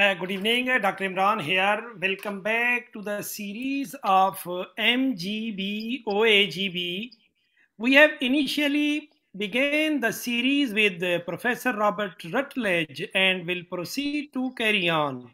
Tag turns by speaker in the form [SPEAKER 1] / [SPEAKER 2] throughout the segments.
[SPEAKER 1] Uh, good evening, uh, Dr. Imran here. Welcome back to the series of uh, MGB OAGB. We have initially began the series with uh, Professor Robert Rutledge and will proceed to carry on.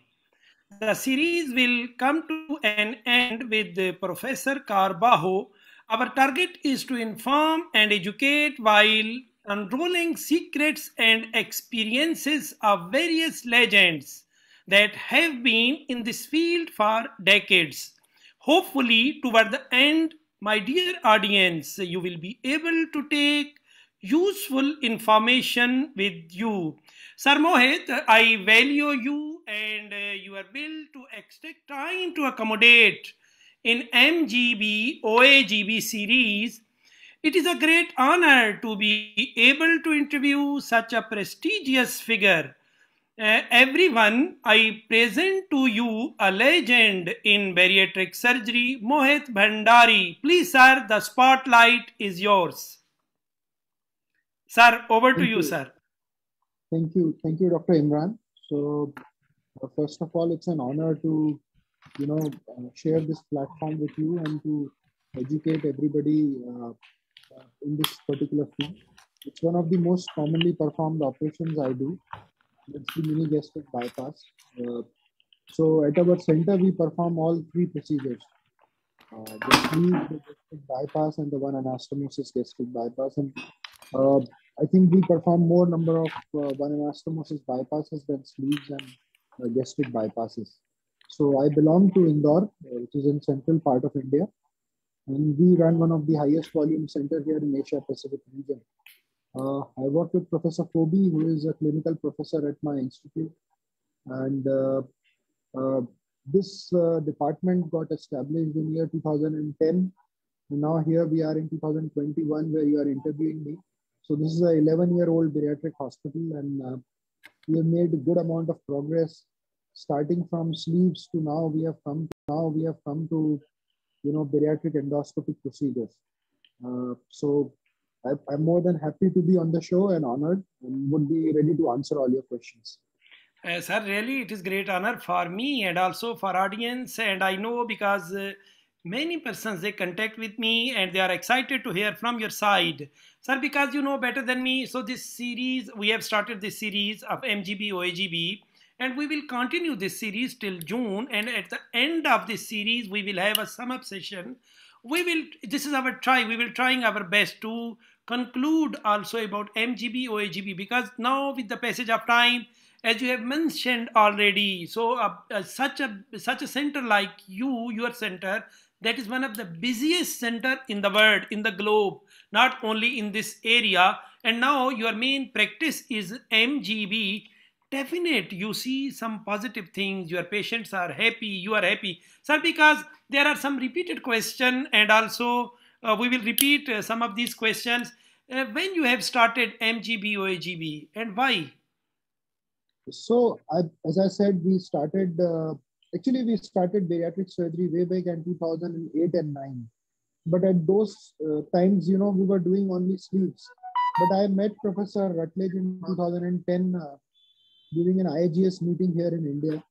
[SPEAKER 1] The series will come to an end with Professor Carbajo. Our target is to inform and educate while unrolling secrets and experiences of various legends that have been in this field for decades. Hopefully, toward the end, my dear audience, you will be able to take useful information with you. Sir Mohit, I value you and uh, your will to extract time to accommodate in MGB OAGB series. It is a great honor to be able to interview such a prestigious figure uh, everyone, I present to you a legend in bariatric surgery, Mohit Bhandari. Please, sir, the spotlight is yours. Sir, over Thank to you, you, sir.
[SPEAKER 2] Thank you. Thank you, Dr. Imran. So, uh, first of all, it's an honor to, you know, uh, share this platform with you and to educate everybody uh, in this particular field. It's one of the most commonly performed operations I do it's the mini gastric bypass. Uh, so at our center, we perform all three procedures. Uh, the sleeve, gastric bypass, and the one anastomosis gastric bypass. And uh, I think we perform more number of uh, one anastomosis bypasses than sleeves and uh, gastric bypasses. So I belong to Indore, uh, which is in central part of India. And we run one of the highest volume center here in Asia Pacific region. Uh, I work with Professor Fobi, who is a clinical professor at my institute. And uh, uh, this uh, department got established in year 2010. And now here we are in 2021 where you are interviewing me. So this is a 11 year old bariatric hospital and uh, we have made a good amount of progress starting from sleeves to now we have come now we have come to you know bariatric endoscopic procedures. Uh, so I, am more than happy to be on the show and honored and would be ready to answer all your questions.
[SPEAKER 1] Uh, sir, really, it is great honor for me and also for audience. And I know because uh, many persons they contact with me and they are excited to hear from your side, sir. Because you know better than me. So this series we have started this series of MGB OAGB, and we will continue this series till June. And at the end of this series, we will have a sum up session we will this is our try we will trying our best to conclude also about mgb oagb because now with the passage of time as you have mentioned already so uh, uh, such a such a center like you your center that is one of the busiest center in the world in the globe not only in this area. And now your main practice is mgb definite you see some positive things your patients are happy you are happy. Sir because there are some repeated question and also uh, we will repeat uh, some of these questions. Uh, when you have started mgb oagb and why?
[SPEAKER 2] So I, as i said we started uh, actually we started bariatric surgery way back in 2008 and 9 but at those uh, times you know we were doing only sleeves. But i met professor rutledge in 2010 during an IGS meeting here in India.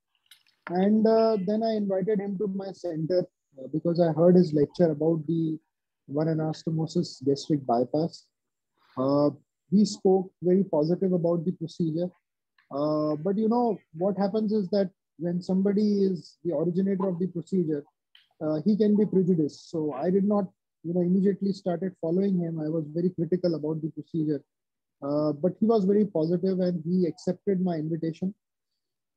[SPEAKER 2] And uh, then I invited him to my center uh, because I heard his lecture about the one anastomosis gastric bypass. Uh, he spoke very positive about the procedure. Uh, but you know, what happens is that when somebody is the originator of the procedure, uh, he can be prejudiced. So I did not, you know, immediately started following him. I was very critical about the procedure. Uh, but he was very positive and he accepted my invitation.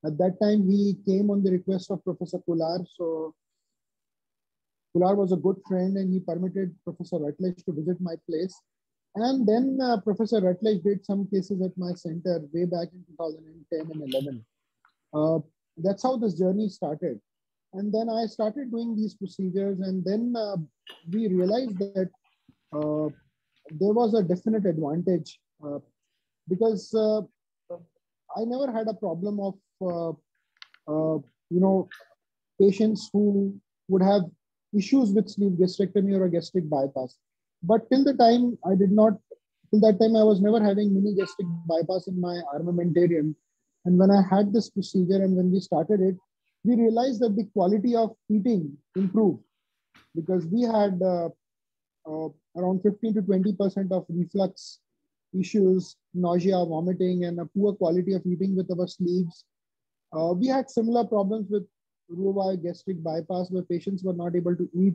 [SPEAKER 2] At that time, he came on the request of Professor Kular. So Kular was a good friend and he permitted Professor Rutledge to visit my place. And then uh, Professor Rutledge did some cases at my center way back in 2010 and 11. Uh, that's how this journey started. And then I started doing these procedures, and then uh, we realized that uh, there was a definite advantage uh, because uh, I never had a problem of uh, you know patients who would have issues with sleeve gastrectomy or a gastric bypass. But till the time I did not, till that time I was never having mini gastric bypass in my armamentarium. And when I had this procedure and when we started it, we realized that the quality of eating improved because we had uh, uh, around 15 to 20% of reflux issues, nausea, vomiting, and a poor quality of eating with our sleeves. Uh, we had similar problems with Roux-en-Y gastric bypass where patients were not able to eat,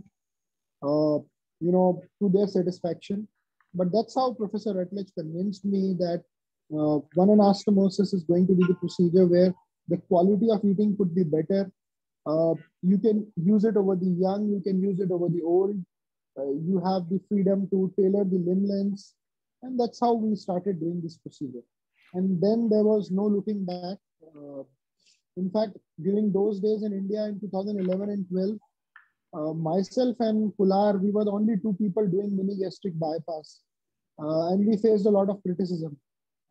[SPEAKER 2] uh, you know, to their satisfaction. But that's how Professor Rutledge convinced me that uh, one anastomosis is going to be the procedure where the quality of eating could be better. Uh, you can use it over the young, you can use it over the old. Uh, you have the freedom to tailor the limb lengths. And that's how we started doing this procedure. And then there was no looking back. Uh, in fact, during those days in India in 2011 and 12, uh, myself and Kular, we were the only two people doing mini gastric bypass. Uh, and we faced a lot of criticism.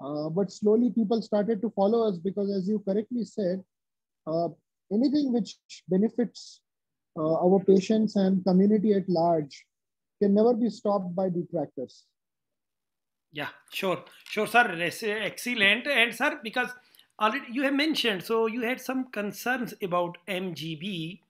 [SPEAKER 2] Uh, but slowly people started to follow us because, as you correctly said, uh, anything which benefits uh, our patients and community at large can never be stopped by detractors.
[SPEAKER 1] Yeah, sure, sure, sir. Excellent, and sir, because already you have mentioned, so you had some concerns about MGB.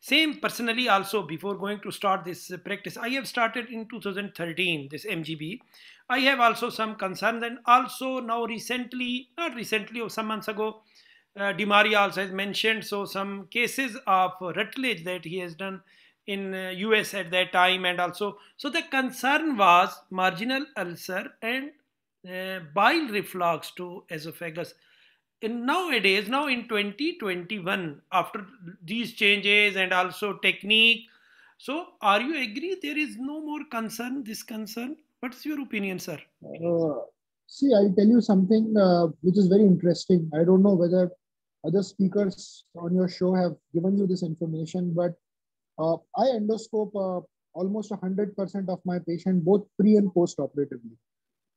[SPEAKER 1] Same personally also before going to start this practice, I have started in 2013 this MGB. I have also some concerns and also now recently, not recently or some months ago, uh, Maria also has mentioned so some cases of Rutledge that he has done in uh, US at that time and also so the concern was marginal ulcer and uh, bile reflux to esophagus. In nowadays now in 2021 after these changes and also technique so are you agree there is no more concern this concern? What's your opinion sir? Uh,
[SPEAKER 2] see i'll tell you something uh, which is very interesting. I don't know whether other speakers on your show have given you this information but uh, i endoscope uh, almost 100% of my patient both pre and post operatively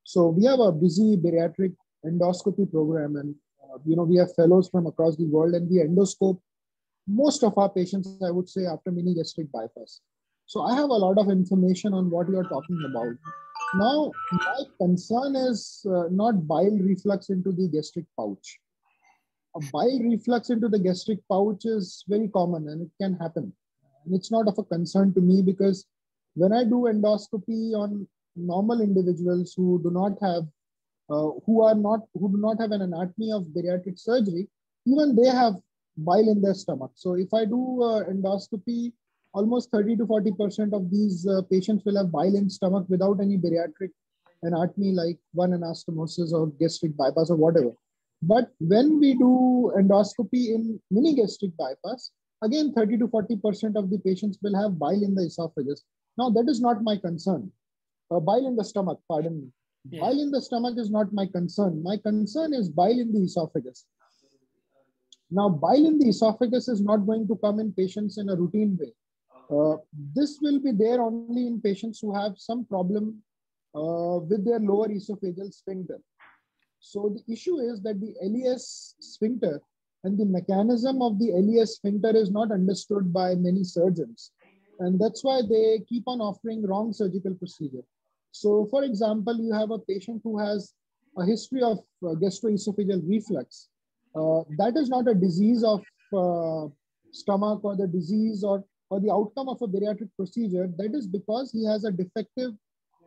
[SPEAKER 2] so we have a busy bariatric endoscopy program and uh, you know, we have fellows from across the world and we endoscope most of our patients, I would say, after mini gastric bypass. So I have a lot of information on what you are talking about. Now, my concern is uh, not bile reflux into the gastric pouch. A bile reflux into the gastric pouch is very common and it can happen. And it's not of a concern to me because when I do endoscopy on normal individuals who do not have uh, who are not who do not have an anatomy of bariatric surgery, even they have bile in their stomach. So if I do uh, endoscopy, almost 30 to 40 percent of these uh, patients will have bile in stomach without any bariatric anatomy like one anastomosis or gastric bypass or whatever. But when we do endoscopy in mini gastric bypass, again 30 to 40 percent of the patients will have bile in the esophagus. Now that is not my concern. Uh, bile in the stomach, pardon me. Yeah. Bile in the stomach is not my concern. My concern is bile in the esophagus. Now, bile in the esophagus is not going to come in patients in a routine way. Uh, this will be there only in patients who have some problem uh, with their lower esophageal sphincter. So the issue is that the LES sphincter and the mechanism of the LES sphincter is not understood by many surgeons. And that's why they keep on offering wrong surgical procedure. So, for example, you have a patient who has a history of uh, gastroesophageal reflux. Uh, that is not a disease of uh, stomach or the disease or, or the outcome of a bariatric procedure. That is because he has a defective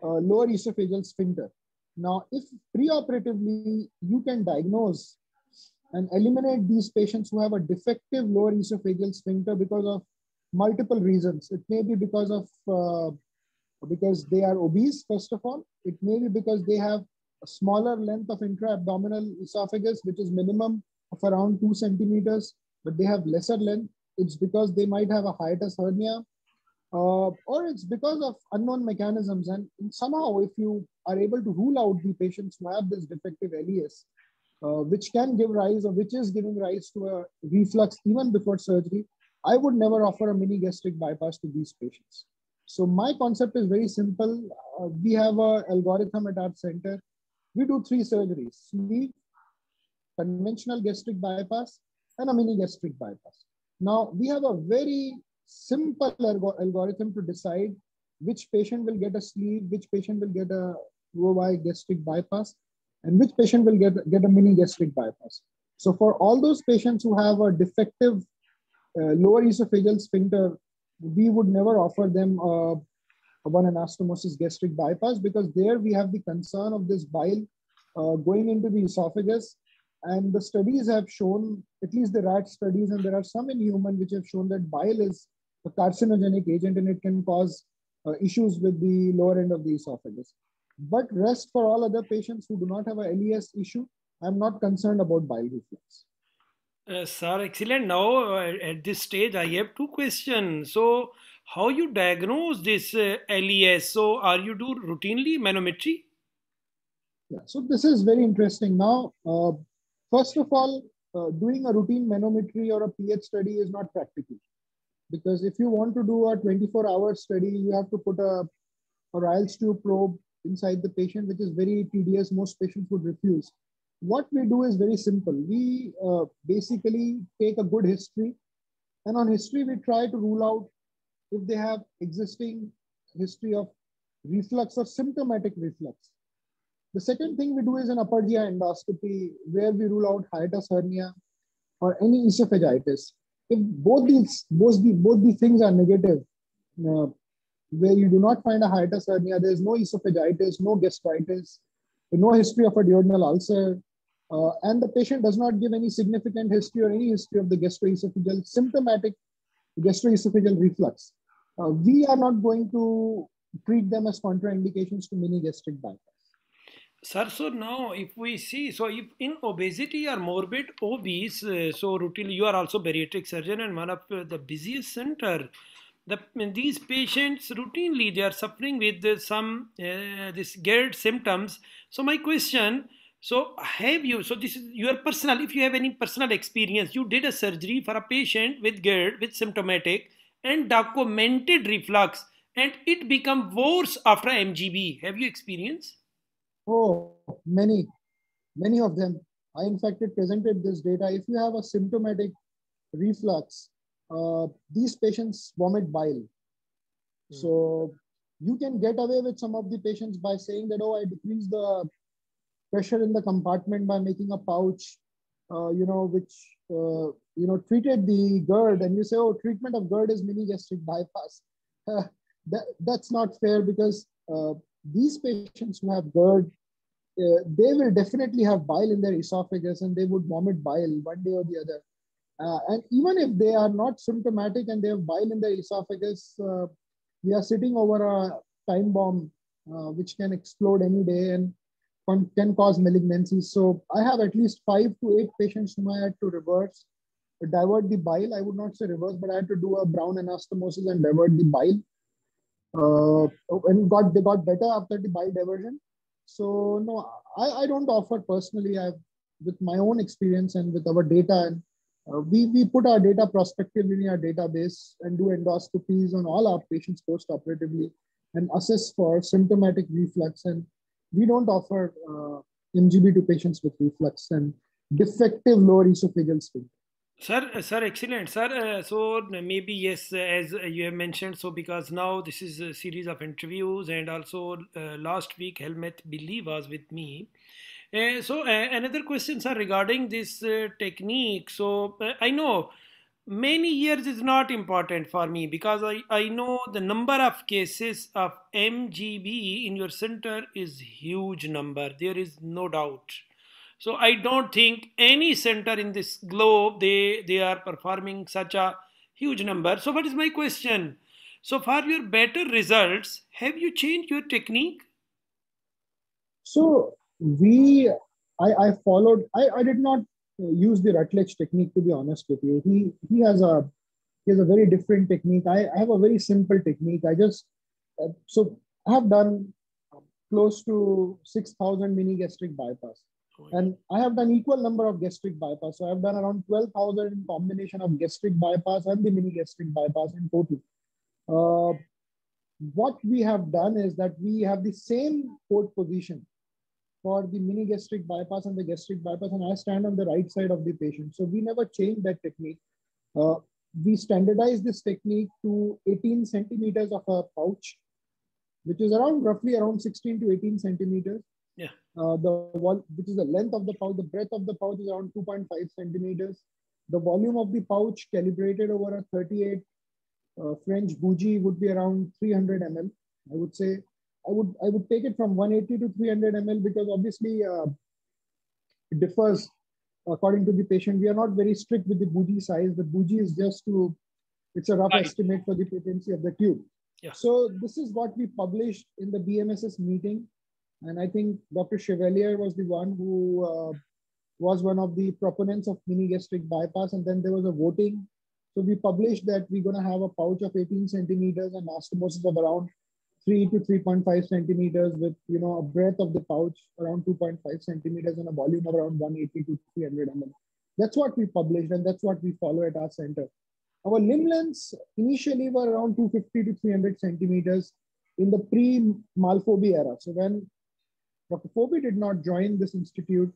[SPEAKER 2] uh, lower esophageal sphincter. Now, if preoperatively you can diagnose and eliminate these patients who have a defective lower esophageal sphincter because of multiple reasons. It may be because of uh, because they are obese, first of all. It may be because they have a smaller length of intra-abdominal esophagus, which is minimum of around two centimeters, but they have lesser length. It's because they might have a hiatus hernia, uh, or it's because of unknown mechanisms. And somehow, if you are able to rule out the patients who have this defective LES, uh, which can give rise or which is giving rise to a reflux even before surgery, I would never offer a mini gastric bypass to these patients. So my concept is very simple. Uh, we have a algorithm at our center. We do three surgeries, sleeve, conventional gastric bypass, and a mini gastric bypass. Now we have a very simple algorithm to decide which patient will get a sleeve, which patient will get a Roux-en-Y gastric bypass, and which patient will get, get a mini gastric bypass. So for all those patients who have a defective uh, lower esophageal sphincter, we would never offer them a, a one anastomosis gastric bypass because there we have the concern of this bile uh, going into the esophagus. And the studies have shown, at least the rat studies, and there are some in human which have shown that bile is a carcinogenic agent and it can cause uh, issues with the lower end of the esophagus. But rest for all other patients who do not have a LES issue, I'm not concerned about bile reflux.
[SPEAKER 1] Uh, sir, excellent. Now, uh, at this stage, I have two questions. So, how you diagnose this uh, LES? So, are you do routinely manometry?
[SPEAKER 2] Yeah, so this is very interesting. Now, uh, first of all, uh, doing a routine manometry or a pH study is not practical because if you want to do a 24 hour study, you have to put a, a Ryle's tube probe inside the patient, which is very tedious. Most patients would refuse what we do is very simple. We uh, basically take a good history, and on history, we try to rule out if they have existing history of reflux or symptomatic reflux. The second thing we do is an upper GI endoscopy where we rule out hiatus hernia or any esophagitis. If both these both the both these things are negative, uh, where you do not find a hiatus hernia, there is no esophagitis, no gastritis, no history of a duodenal ulcer, uh, and the patient does not give any significant history or any history of the gastroesophageal symptomatic gastroesophageal reflux. Uh, we are not going to treat them as contraindications to mini gastric bypass.
[SPEAKER 1] Sir, so now if we see, so if in obesity or morbid obese, uh, so routinely you are also bariatric surgeon and one of the busiest center. The, these patients routinely they are suffering with some uh, this GERD symptoms. So my question, so have you, so this is your personal, if you have any personal experience, you did a surgery for a patient with GERD, with symptomatic and documented reflux and it become worse after MGB. Have you experienced?
[SPEAKER 2] Oh, many, many of them. I in fact presented this data. If you have a symptomatic reflux, uh, these patients vomit bile. Mm. So you can get away with some of the patients by saying that, oh, I decrease the pressure in the compartment by making a pouch, uh, you know, which, uh, you know, treated the GERD and you say, oh, treatment of GERD is mini gastric bypass. that, that's not fair because uh, these patients who have GERD, uh, they will definitely have bile in their esophagus and they would vomit bile one day or the other. Uh, and even if they are not symptomatic and they have bile in their esophagus, uh, we are sitting over a time bomb which can explode any day. And can cause malignancies. So I have at least five to eight patients whom I had to reverse, divert the bile. I would not say reverse, but I had to do a Braun anastomosis and divert the bile. Uh, and got they got better after the bile diversion. So no, I, I don't offer personally. I've with my own experience and with our data and uh, we, we put our data prospectively in our database and do endoscopies on all our patients post-operatively and assess for symptomatic reflux and we don't offer uh, MGB to patients with reflux and defective lower esophageal sphincter.
[SPEAKER 1] Sir, uh, sir, excellent, sir. Uh, so maybe yes, as you have mentioned. So because now this is a series of interviews, and also uh, last week Helmet Billy was with me. Uh, so uh, another questions are regarding this technique. So I know many years is not important for me because I, I know the number of cases of MGB in your center is huge number. There is no doubt. So I don't think any center in this globe they they are performing such a huge number. So what is my question? So for your better results, have you changed your technique?
[SPEAKER 2] So we I, I followed I, I did not use the Rutledge technique. To be honest with you, he he has a he has a very different technique. I, I have a very simple technique. I just uh, so I have done close to six thousand mini gastric bypass, oh, and I have done equal number of gastric bypass. So I have done around twelve thousand in combination of gastric bypass and the mini gastric bypass in total. Uh, what we have done is that we have the same port position for the mini gastric bypass and the gastric bypass, and I stand on the right side of the patient. So we never change that technique. Uh, we standardize this technique to 18 centimeters of a pouch, which is around roughly around 16 to 18 centimeters.
[SPEAKER 1] Yeah.
[SPEAKER 2] Uh, the wall, which is the length of the pouch, the breadth of the pouch is around 2.5 centimeters. The volume of the pouch calibrated over a 38 uh, French bougie would be around 300 ml. I would say I would I would take it from 180 to 300 ml because obviously uh, it differs according to the patient. We are not very strict with the bougie size. The bougie is just to it's a rough right. estimate for the patency of the tube.
[SPEAKER 1] Yeah.
[SPEAKER 2] So this is what we published in the BMSS meeting, and I think Dr. Chevallier was the one who uh, was one of the proponents of mini gastric bypass, and then there was a voting. So we published that we're going to have a pouch of 18 centimeters and anastomosis of around 3 to 3.5 centimeters with you know a breadth of the pouch around 2.5 centimeters and a volume of around 180 to 300 ml. That's what we published and that's what we follow at our center. Our limb lengths initially were around 250 to 300 centimeters in the pre-Mal Fobi era. So when Dr. Fobi did not join this institute,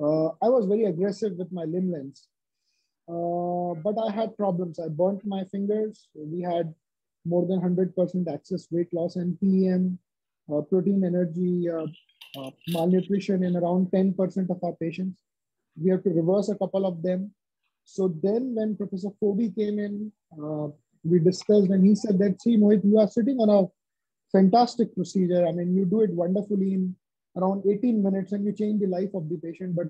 [SPEAKER 2] uh, I was very aggressive with my limb lengths. Uh, but I had problems. I burnt my fingers. We had more than 100% excess weight loss and PEM, uh, protein energy uh, uh, malnutrition in around 10% of our patients. We have to reverse a couple of them. So then when Professor Fobi came in, uh, we discussed and he said that, see, Mohit, you are sitting on a fantastic procedure. I mean, you do it wonderfully in around 18 minutes and you change the life of the patient. But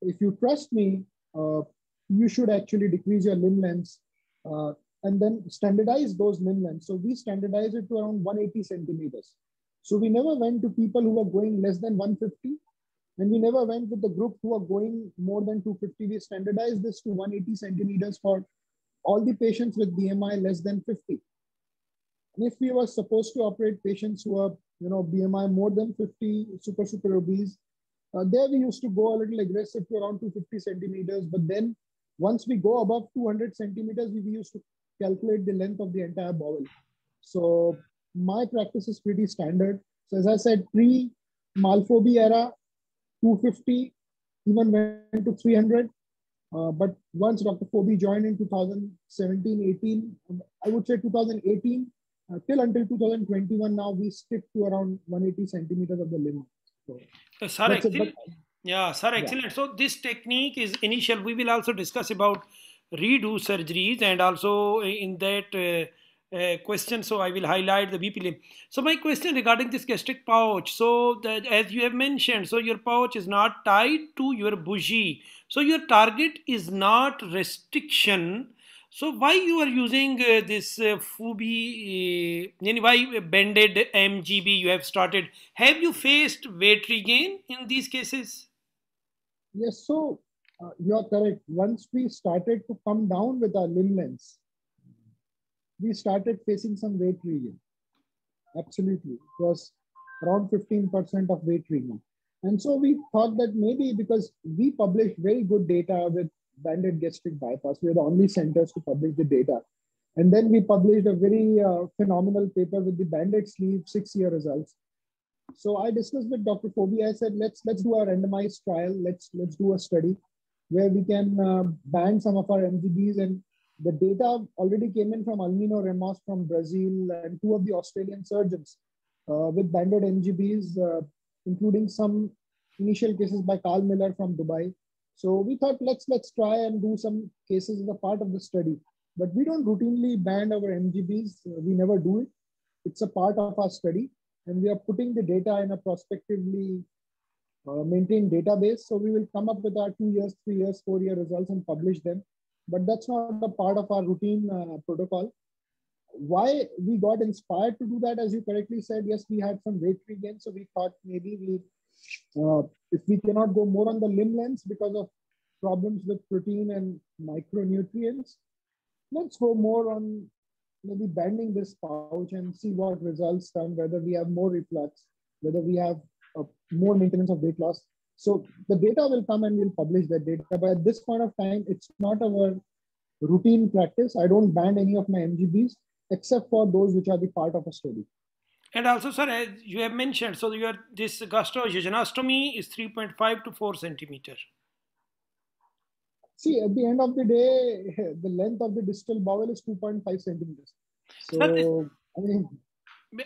[SPEAKER 2] if you trust me, uh, you should actually decrease your limb lengths uh, and then standardize those limb lengths. So we standardized it to around 180 centimeters. So we never went to people who were going less than 150. And we never went with the group who are going more than 250. We standardized this to 180 centimeters for all the patients with BMI less than 50. And if we were supposed to operate patients who are, you know, BMI more than 50, super, super obese, uh, there we used to go a little aggressive to around 250 centimeters. But then once we go above 200 centimeters, we used to calculate the length of the entire bowel. So my practice is pretty standard. So as I said, pre-Mal Fobi era, 250, even went to 300. Uh, but once Dr. Fobi joined in 2017, 18, I would say 2018, uh, till until 2021, now we stick to around 180 centimeters of the limb.
[SPEAKER 1] So, sir, excellent. yeah, sir, excellent. Yeah. So this technique is initial. We will also discuss about redo surgeries and also in that uh, uh, question. So i will highlight the bp limb. So my question regarding this gastric pouch. So as you have mentioned so your pouch is not tied to your bougie. So your target is not restriction. So why you are using uh, this uh, Fobi, uh, why banded MGB you have started? Have you faced weight regain in these cases?
[SPEAKER 2] Yes, so uh, you're correct. Once we started to come down with our limb lengths, we started facing some weight regain. Absolutely. It was around 15% of weight regain. And so we thought that maybe because we published very good data with banded gastric bypass, we are the only centers to publish the data. And then we published a very uh, phenomenal paper with the banded sleeve six-year results. So I discussed with Dr. Fobi. I said, let's let's do a randomized trial. Let's let's do a study where we can uh, ban some of our MGBs. And the data already came in from Almino Ramos from Brazil and two of the Australian surgeons uh, with banded MGBs, uh, including some initial cases by Karl Miller from Dubai. So we thought let's let's try and do some cases as a part of the study. But we don't routinely ban our MGBs. we never do it. It's a part of our study, and we are putting the data in a prospectively uh, maintain database. So we will come up with our two years, three years, four year results and publish them. But that's not a part of our routine uh, protocol. Why we got inspired to do that, as you correctly said, yes, we had some weight regain. So we thought maybe we, uh, if we cannot go more on the limb lengths because of problems with protein and micronutrients, let's go more on maybe bending this pouch and see what results come, whether we have more reflux, whether we have more maintenance of weight loss. So the data will come and we'll publish that data. But at this point of time, it's not our routine practice. I don't ban any of my MGBs except for those which are the part of a study.
[SPEAKER 1] And also, sir, as you have mentioned, so your this gastrojejunostomy is 3.5 to 4 centimeter.
[SPEAKER 2] See, at the end of the day, the length of the distal bowel is 2.5 centimeters. So, I mean,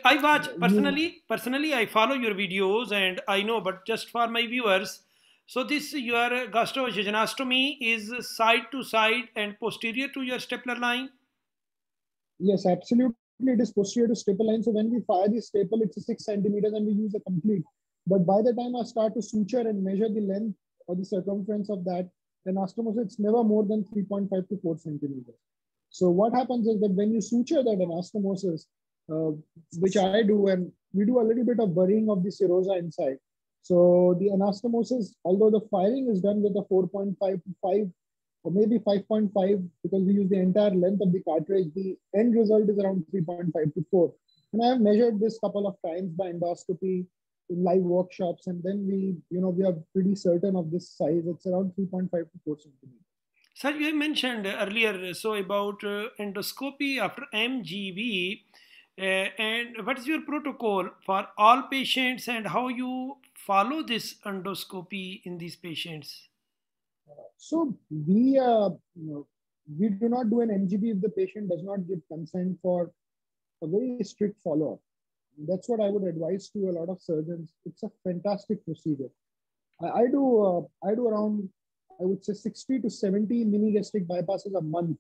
[SPEAKER 1] I watch personally. Personally, I follow your videos and I know, but just for my viewers, so this your gastrojejunostomy is side to side and posterior to your stapler line.
[SPEAKER 2] Yes, absolutely. It is posterior to staple line. So when we fire the staple, it's a six centimeters, and we use a complete. But by the time I start to suture and measure the length or the circumference of that then anastomosis, it's never more than 3.5 to 4 centimeters. So what happens is that when you suture that anastomosis, uh, which I do, and we do a little bit of burying of the serosa inside. So the anastomosis, although the firing is done with a 4.5 to 5 or maybe 5.5 because we use the entire length of the cartridge, the end result is around 3.5 to 4. And I have measured this couple of times by endoscopy in live workshops, and then we, you know, we are pretty certain of this size. It's around 3.5 to 4 centimeters.
[SPEAKER 1] Sir, you mentioned earlier so about uh, endoscopy after MGB. Uh, and what is your protocol for all patients and how you follow this endoscopy in these patients?
[SPEAKER 2] So we uh, we do not do an MGB if the patient does not give consent for a very strict follow-up. That's what I would advise to a lot of surgeons. It's a fantastic procedure. I, I do uh, I do around I would say 60 to 70 mini gastric bypasses a month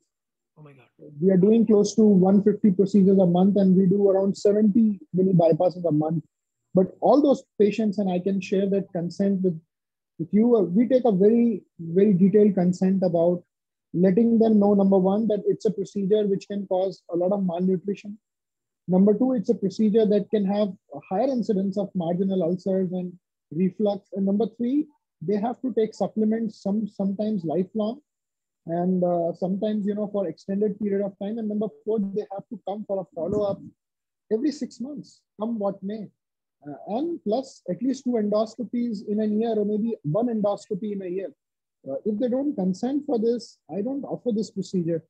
[SPEAKER 1] Oh my God.
[SPEAKER 2] We are doing close to 150 procedures a month and we do around 70 mini bypasses a month. But all those patients, and I can share that consent with, with you, uh, we take a very, very detailed consent about letting them know number one, that it's a procedure which can cause a lot of malnutrition. Number two, it's a procedure that can have a higher incidence of marginal ulcers and reflux. And number three, they have to take supplements, some sometimes lifelong, and uh, sometimes you know for extended period of time and number four they have to come for a follow-up every six months come what may. Uh, and plus at least two endoscopies in a year or maybe one endoscopy in a year. Uh, if they don't consent for this i don't offer this procedure.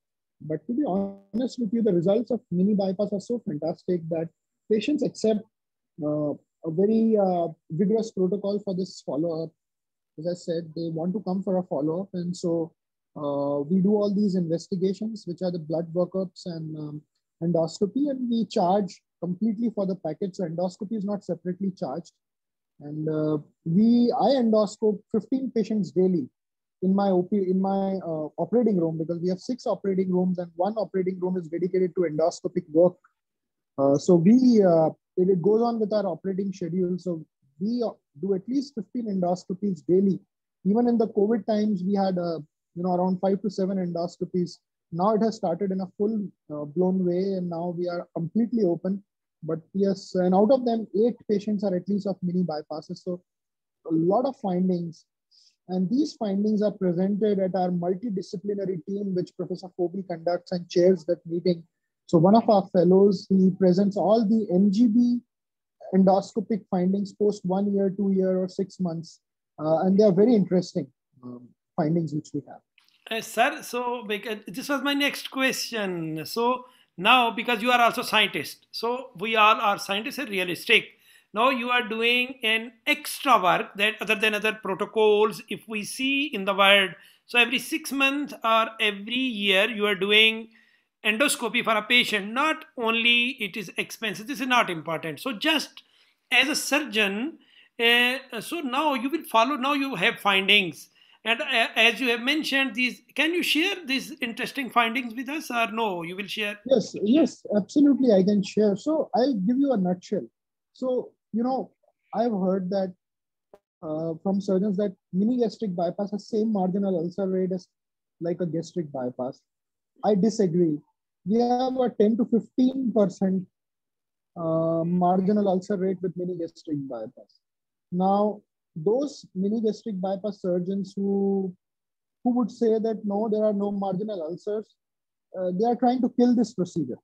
[SPEAKER 2] But to be honest with you the results of mini bypass are so fantastic that patients accept uh, a very uh, vigorous protocol for this follow-up. As i said they want to come for a follow-up and so we do all these investigations, which are the blood workups and um, endoscopy, and we charge completely for the package. So endoscopy is not separately charged. And uh, we, I endoscope 15 patients daily in my OP, in my uh, operating room because we have six operating rooms and one operating room is dedicated to endoscopic work. Uh, so we, uh, it, goes on with our operating schedule. So we uh, do at least 15 endoscopies daily. Even in the COVID times, we had a you know, around five to seven endoscopies. Now it has started in a full uh, blown way, and now we are completely open. But yes, and out of them, eight patients are at least of mini bypasses. So a lot of findings. And these findings are presented at our multidisciplinary team, which Professor Fobi conducts and chairs that meeting. So one of our fellows, he presents all the MGB endoscopic findings post one year, two year, or six months. Uh, and they are very interesting. Um, findings which we have.
[SPEAKER 1] Uh, sir, so because this was my next question. So now, because you are also scientist, so we all are scientists and realistic. Now you are doing an extra work that other than other protocols, if we see in the world. So every six months or every year, you are doing endoscopy for a patient. Not only it is expensive. This is not important. So just as a surgeon, uh, so now you will follow. Now you have findings and uh, as you have mentioned, these can you share these interesting findings with us, or no? You will share.
[SPEAKER 2] Yes, yes, absolutely. I can share. So I'll give you a nutshell. So you know, I've heard that uh, from surgeons that mini gastric bypass has same marginal ulcer rate as like a gastric bypass. I disagree. We have a 10 to 15 percent uh, marginal ulcer rate with mini gastric bypass. Now, those mini gastric bypass surgeons who who would say that no, there are no marginal ulcers, uh, they are trying to kill this procedure.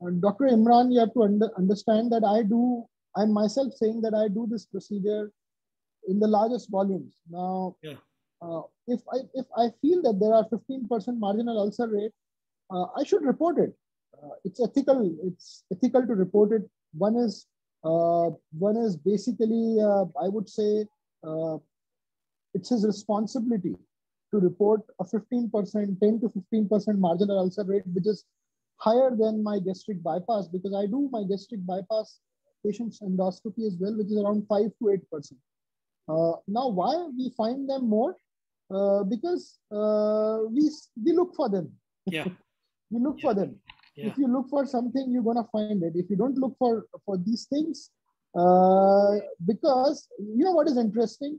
[SPEAKER 2] And Dr. Imran, you have to under, understand that I do, I'm myself saying that I do this procedure in the largest volumes. Now, yeah. uh, if I if I feel that there are 15% marginal ulcer rate, uh, I should report it. Uh, it's ethical. It's ethical to report it. One is one is basically, uh, I would say, uh, it's his responsibility to report a 15%, 10 to 15% marginal ulcer rate, which is higher than my gastric bypass because I do my gastric bypass patients endoscopy as well, which is around 5 to 8%. Uh, now, why we find them more? Uh, because uh, we, we look for them.
[SPEAKER 1] Yeah.
[SPEAKER 2] we look
[SPEAKER 1] yeah.
[SPEAKER 2] for them.
[SPEAKER 1] Yeah.
[SPEAKER 2] If you look for something, you're going to find it. If you don't look for, for these things, uh, because you know what is interesting?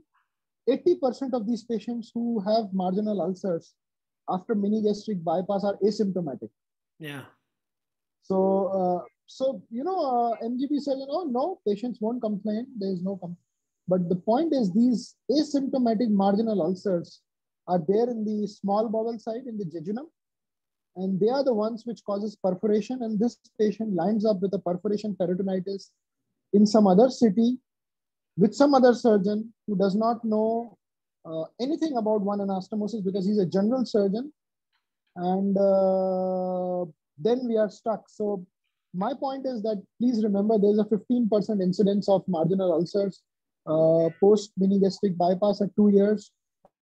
[SPEAKER 2] 80% of these patients who have marginal ulcers after mini gastric bypass are asymptomatic.
[SPEAKER 1] Yeah.
[SPEAKER 2] So, uh, so you know, uh, MGB you know, no, patients won't complain. There is no complaint. But the point is, these asymptomatic marginal ulcers are there in the small bowel side in the jejunum, and they are the ones which causes perforation. And this patient lines up with a perforation peritonitis in some other city with some other surgeon who does not know uh, anything about one anastomosis because he's a general surgeon. And uh, then we are stuck. So my point is that please remember there's a 15% incidence of marginal ulcers uh, post mini gastric bypass at two years.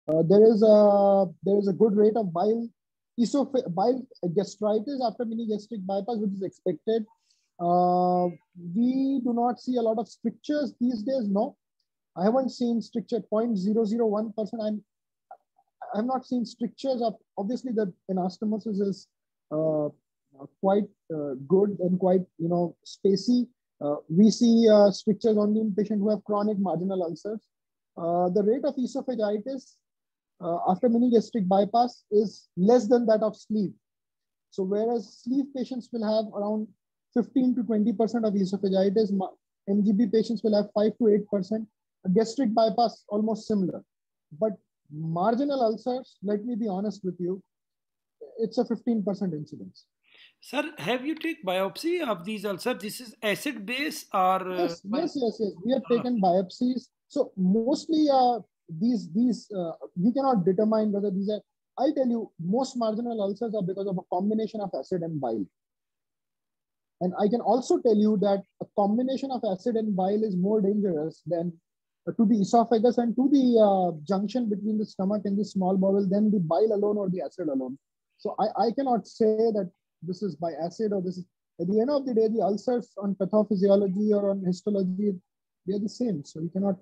[SPEAKER 2] Uh, there is a there is a good rate of bile esoph- bile gastritis after mini gastric bypass which is expected uh, we do not see a lot of strictures these days. No, I haven't seen stricture 0.001%. I'm I have not seen strictures of obviously the anastomosis is uh, quite uh, good and quite you know spacey. Uh, we see uh, strictures only in patients who have chronic marginal ulcers. Uh, the rate of esophagitis uh, after mini gastric bypass is less than that of sleeve. So whereas sleeve patients will have around 15 to 20% of esophagitis. MGB patients will have 5 to 8%. A gastric bypass, almost similar. But marginal ulcers, let me be honest with you, it's a 15% incidence.
[SPEAKER 1] Sir, have you take biopsy of these ulcers? This is acid base or
[SPEAKER 2] uh, yes, yes, yes, yes. We have taken uh-huh. biopsies. So mostly uh, these these uh, we cannot determine whether these are. I'll tell you, most marginal ulcers are because of a combination of acid and bile. And I can also tell you that a combination of acid and bile is more dangerous than uh, to the esophagus and to the uh, junction between the stomach and the small bowel than the bile alone or the acid alone. So I, I cannot say that this is by acid or this is, at the end of the day, the ulcers on pathophysiology or on histology, they're the same. So you cannot,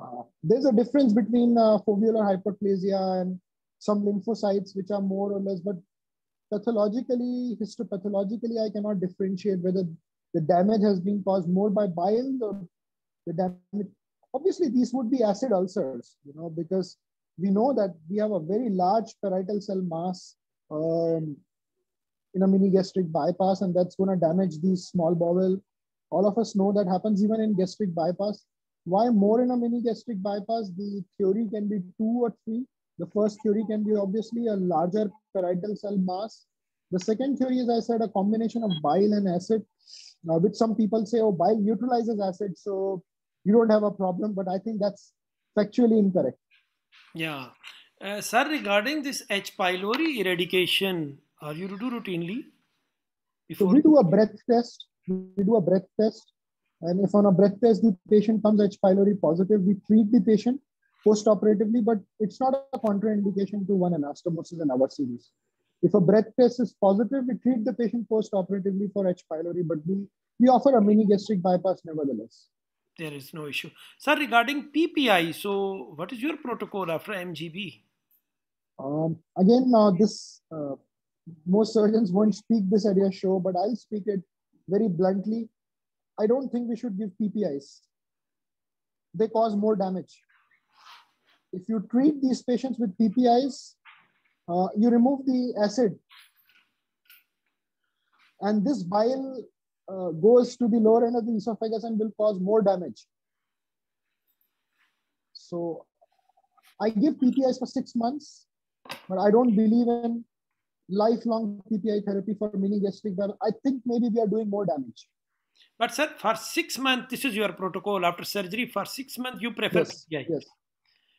[SPEAKER 2] uh, there's a difference between uh, foveolar hyperplasia and some lymphocytes, which are more or less, but pathologically, histopathologically, I cannot differentiate whether the damage has been caused more by bile or the damage. Obviously, these would be acid ulcers, you know, because we know that we have a very large parietal cell mass um, in a mini gastric bypass, and that's going to damage these small bowel. All of us know that happens even in gastric bypass. Why more in a mini gastric bypass? The theory can be two or three. The first theory can be obviously a larger parietal cell mass. The second theory is, I said, a combination of bile and acid, uh, which some people say, oh, bile neutralizes acid, so you don't have a problem. But I think that's factually incorrect.
[SPEAKER 1] Yeah. Uh, sir, regarding this H. pylori eradication, are you do routinely?
[SPEAKER 2] Before so we do a breath test. We do a breath test. And if on a breath test the patient comes H. pylori positive, we treat the patient post-operatively, but it's not a contraindication to one anastomosis in our series. If a breath test is positive, we treat the patient post-operatively for H. pylori, but we, we offer a mini gastric bypass nevertheless.
[SPEAKER 1] There is no issue. Sir, regarding PPI, so what is your protocol after MGB?
[SPEAKER 2] Um, again, uh, this uh, most surgeons won't speak this at your show, but I'll speak it very bluntly. I don't think we should give PPIs. They cause more damage if you treat these patients with PPIs, uh, you remove the acid. And this bile uh, goes to the lower end of the esophagus and will cause more damage. So I give PPIs for six months, but I don't believe in lifelong PPI therapy for mini gastric I think maybe we are doing more damage.
[SPEAKER 1] But sir, for six months, this is your protocol. After surgery, for six months, you prefer
[SPEAKER 2] yes, PPI. Yes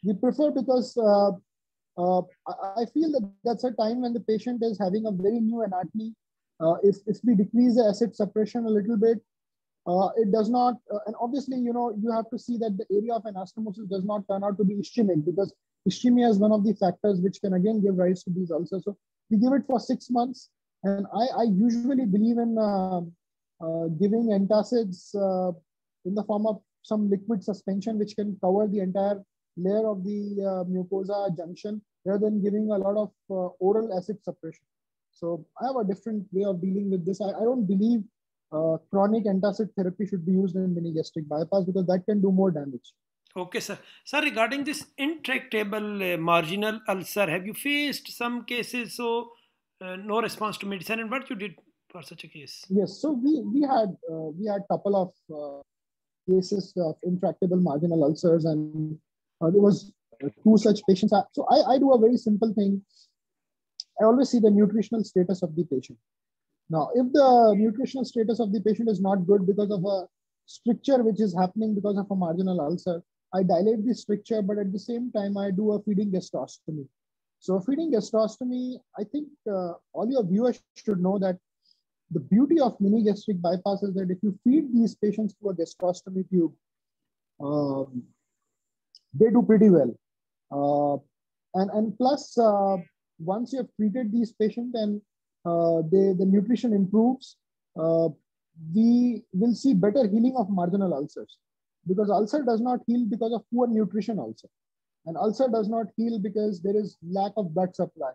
[SPEAKER 2] we prefer because uh, uh, I feel that that's a time when the patient is having a very new anatomy. Uh, if, if we decrease the acid suppression a little bit, uh, it does not, uh, and obviously, you know, you have to see that the area of anastomosis does not turn out to be ischemic because ischemia is one of the factors which can again give rise to these ulcers. So we give it for six months. And I, I usually believe in uh, giving antacids uh, in the form of some liquid suspension, which can cover the entire layer of the uh, mucosa junction rather than giving a lot of uh, oral acid suppression. So I have a different way of dealing with this. I, I don't believe uh, chronic antacid therapy should be used in mini gastric bypass because that can do more damage.
[SPEAKER 1] Okay, sir. Sir, regarding this intractable uh, marginal ulcer, have you faced some cases so uh, no response to medicine, and what you did for such a case?
[SPEAKER 2] Yes, so we we had uh, we had couple of uh, cases of intractable marginal ulcers, and uh, there was two such patients. So I, I do a very simple thing. I always see the nutritional status of the patient. Now, if the nutritional status of the patient is not good because of a stricture which is happening because of a marginal ulcer, I dilate the stricture, but at the same time, I do a feeding gastrostomy. So feeding gastrostomy, I think uh, all your viewers should know that the beauty of mini gastric bypass is that if you feed these patients through a gastrostomy tube, um, they do pretty well. Uh, and, and plus, uh, once you have treated these patients and uh, they, the nutrition improves, uh, we will see better healing of marginal ulcers because ulcer does not heal because of poor nutrition also. And ulcer does not heal because there is lack of blood supply.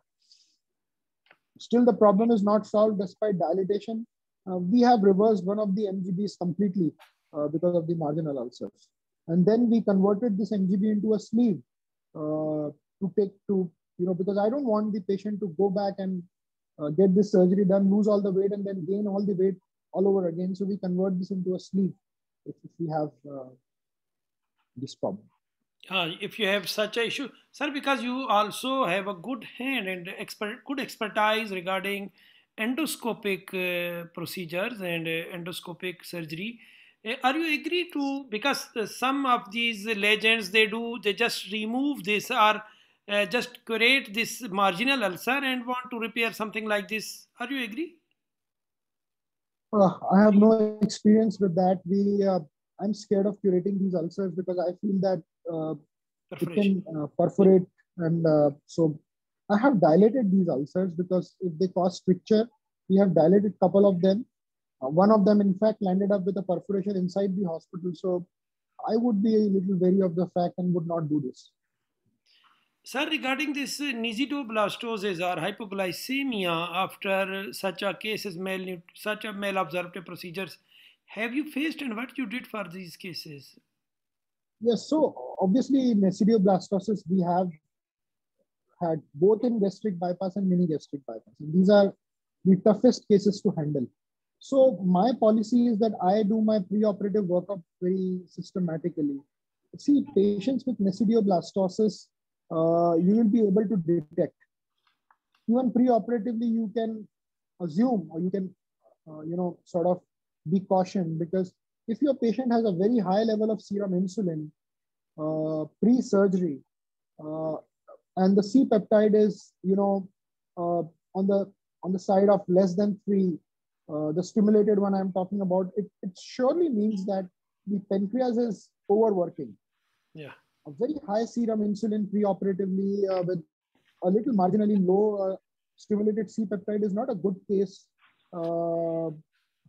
[SPEAKER 2] Still, the problem is not solved despite dilatation. Uh, we have reversed one of the MGBs completely uh, because of the marginal ulcers. And then we converted this MGB into a sleeve uh, to take to, you know, because I don't want the patient to go back and uh, get this surgery done, lose all the weight, and then gain all the weight all over again. So we convert this into a sleeve if, if we have uh, this problem.
[SPEAKER 1] Uh, if you have such a issue, sir, because you also have a good hand and expert, good expertise regarding endoscopic uh, procedures and uh, endoscopic surgery. Uh, are you agree to because uh, some of these legends they do they just remove this or just create this marginal ulcer and want to repair something like this? Are you agree?
[SPEAKER 2] I have no experience with that. We I'm scared of curating these ulcers because I feel that it can uh, perforate. And uh, so I have dilated these ulcers because if they cause stricture, we have dilated a couple of them. Uh, one of them, in fact, landed up with a perforation inside the hospital. So I would be a little wary of the fact and would not do this.
[SPEAKER 1] Sir, regarding this uh, nesidioblastosis or hypoglycemia after such a case as mal, such a malabsorptive procedures, have you faced and what you did for these cases?
[SPEAKER 2] Yes, so obviously in nesidioblastosis, we have had both in gastric bypass and mini gastric bypass. And these are the toughest cases to handle. So my policy is that I do my preoperative workup very systematically. See, patients with nesidioblastosis, uh, you will be able to detect. Even preoperatively, you can assume or you can, uh, you know, sort of be cautioned because if your patient has a very high level of serum insulin uh, pre-surgery uh, and the C-peptide is, you know, uh, on the on the side of less than three, uh, the stimulated one I'm talking about, it, it surely means that the pancreas is overworking.
[SPEAKER 1] Yeah.
[SPEAKER 2] A very high serum insulin pre-operatively uh, with a little marginally low uh, stimulated C-peptide is not a good case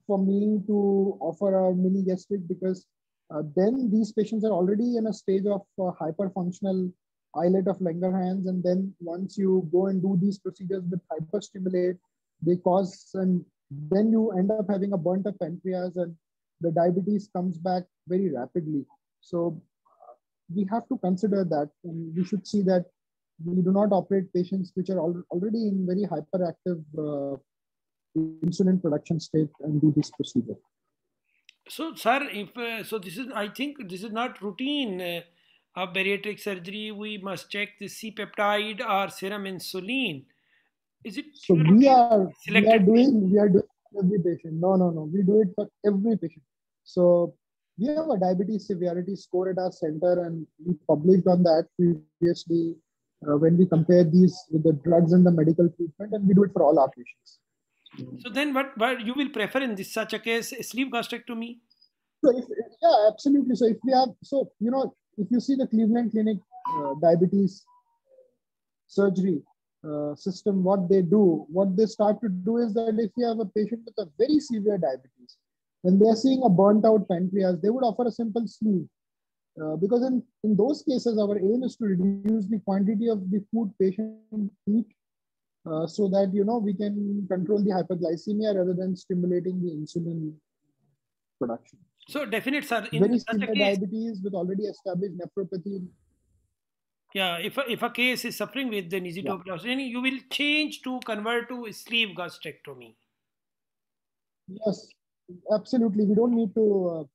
[SPEAKER 2] for me to offer a mini gastric because uh, then these patients are already in a stage of uh, hyperfunctional islet of Langerhans. And then once you go and do these procedures with hyperstimulate, they cause, and then you end up having a burnt up pancreas and the diabetes comes back very rapidly. So uh, we have to consider that. And we should see that we do not operate patients which are al already in very hyperactive uh, insulin production state and do this procedure.
[SPEAKER 1] So, sir, if uh, so, this is I think this is not routine uh, of bariatric surgery. We must check the C peptide or serum insulin. Is it?
[SPEAKER 2] So we are we are doing we are doing every patient. No, no, no. We do it for every patient. So we have a diabetes severity score at our center, and we published on that previously uh, when we compare these with the drugs and the medical treatment, and we do it for all our patients.
[SPEAKER 1] So then, what, what you will prefer in this such a case, sleeve gastrectomy?
[SPEAKER 2] So if, yeah, absolutely. So if we have, so you know, if you see the Cleveland Clinic uh, diabetes surgery, uh, system, what they do, what they start to do is that if you have a patient with a very severe diabetes, when they're seeing a burnt out pancreas, they would offer a simple sleeve. Uh, because in, in those cases, our aim is to reduce the quantity of the food patient eat uh, so that, you know, we can control the hyperglycemia rather than stimulating the insulin production.
[SPEAKER 1] So definite, sir.
[SPEAKER 2] In very severe diabetes with already established nephropathy.
[SPEAKER 1] Yeah, if a, if a case is suffering with the nesidioblastic, yeah. you will change to convert to sleeve gastrectomy.
[SPEAKER 2] Yes, absolutely. We don't need to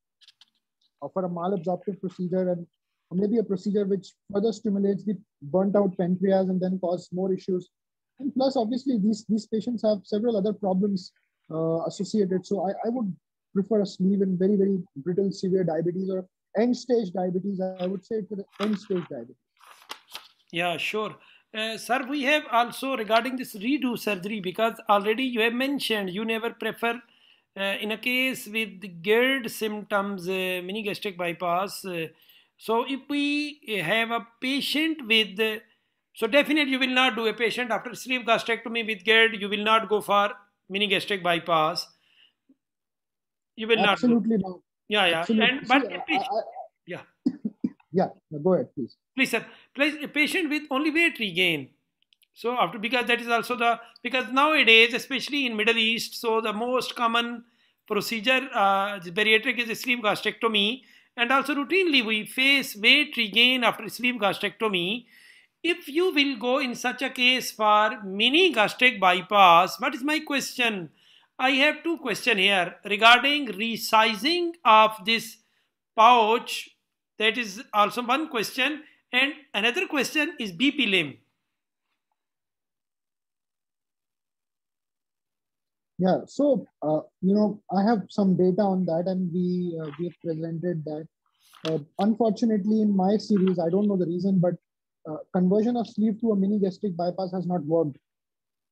[SPEAKER 2] uh, offer a malabsorptive procedure and maybe a procedure which further stimulates the burnt out pancreas and then cause more issues. And plus, obviously, these, these patients have several other problems uh, associated. So I, I would prefer a sleeve in very, very brittle, severe diabetes or end stage diabetes. I would say to the end stage diabetes.
[SPEAKER 1] Yeah, sure. Uh, sir, we have also regarding this redo surgery because already you have mentioned you never prefer uh, in a case with GERD symptoms, uh, mini gastric bypass. Uh, so if we have a patient with, uh, so definitely you will not do a patient after sleeve gastrectomy with GERD, you will not go for mini gastric bypass. You will not
[SPEAKER 2] Absolutely not.
[SPEAKER 1] Yeah, yeah. Absolutely. And, but See, I, I, yeah.
[SPEAKER 2] yeah, go ahead, please.
[SPEAKER 1] Please, sir. Please, a patient with only weight regain so after because that is also the because nowadays especially in Middle East so the most common procedure uh, bariatric is a sleeve gastrectomy and also routinely we face weight regain after sleeve gastrectomy. If you will go in such a case for mini gastric bypass, what is my question? I have two questions here regarding resizing of this pouch. That is also one question. And another question is BP limb.
[SPEAKER 2] Yeah, so uh, you know, I have some data on that, and we uh, we have presented that. Uh, unfortunately, in my series, I don't know the reason, but conversion of sleeve to a mini gastric bypass has not worked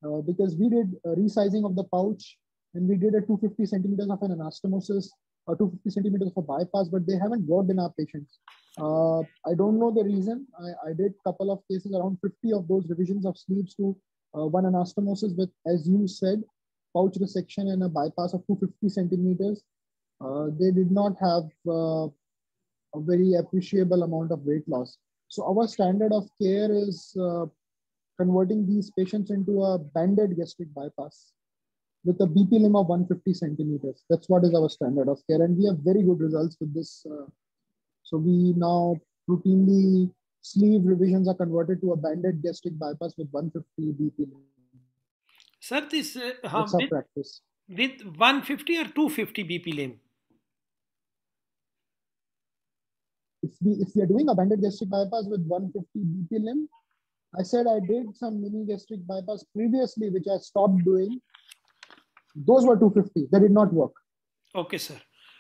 [SPEAKER 2] uh, because we did resizing of the pouch and we did a 250 centimeters of an anastomosis or 250 centimeters of a bypass, but they haven't worked in our patients. Uh, I don't know the reason. I, I did a couple of cases, around 50 of those revisions of sleeves to one anastomosis with, as you said, pouch resection and a bypass of 250 centimeters, uh, they did not have uh, a very appreciable amount of weight loss. So our standard of care is uh, converting these patients into a banded gastric bypass with a BP limb of 150 centimeters. That's what is our standard of care. And we have very good results with this. Uh, so we now routinely sleeve revisions are converted to a banded gastric bypass with 150 BP limb.
[SPEAKER 1] Sir, this uh,
[SPEAKER 2] with, practice?
[SPEAKER 1] with 150 or 250 BP limb?
[SPEAKER 2] If we, if we are doing a banded gastric bypass with 150 BP limb, I said I did some mini gastric bypass previously, which I stopped doing. Those were 250. They did not work.
[SPEAKER 1] Okay, sir.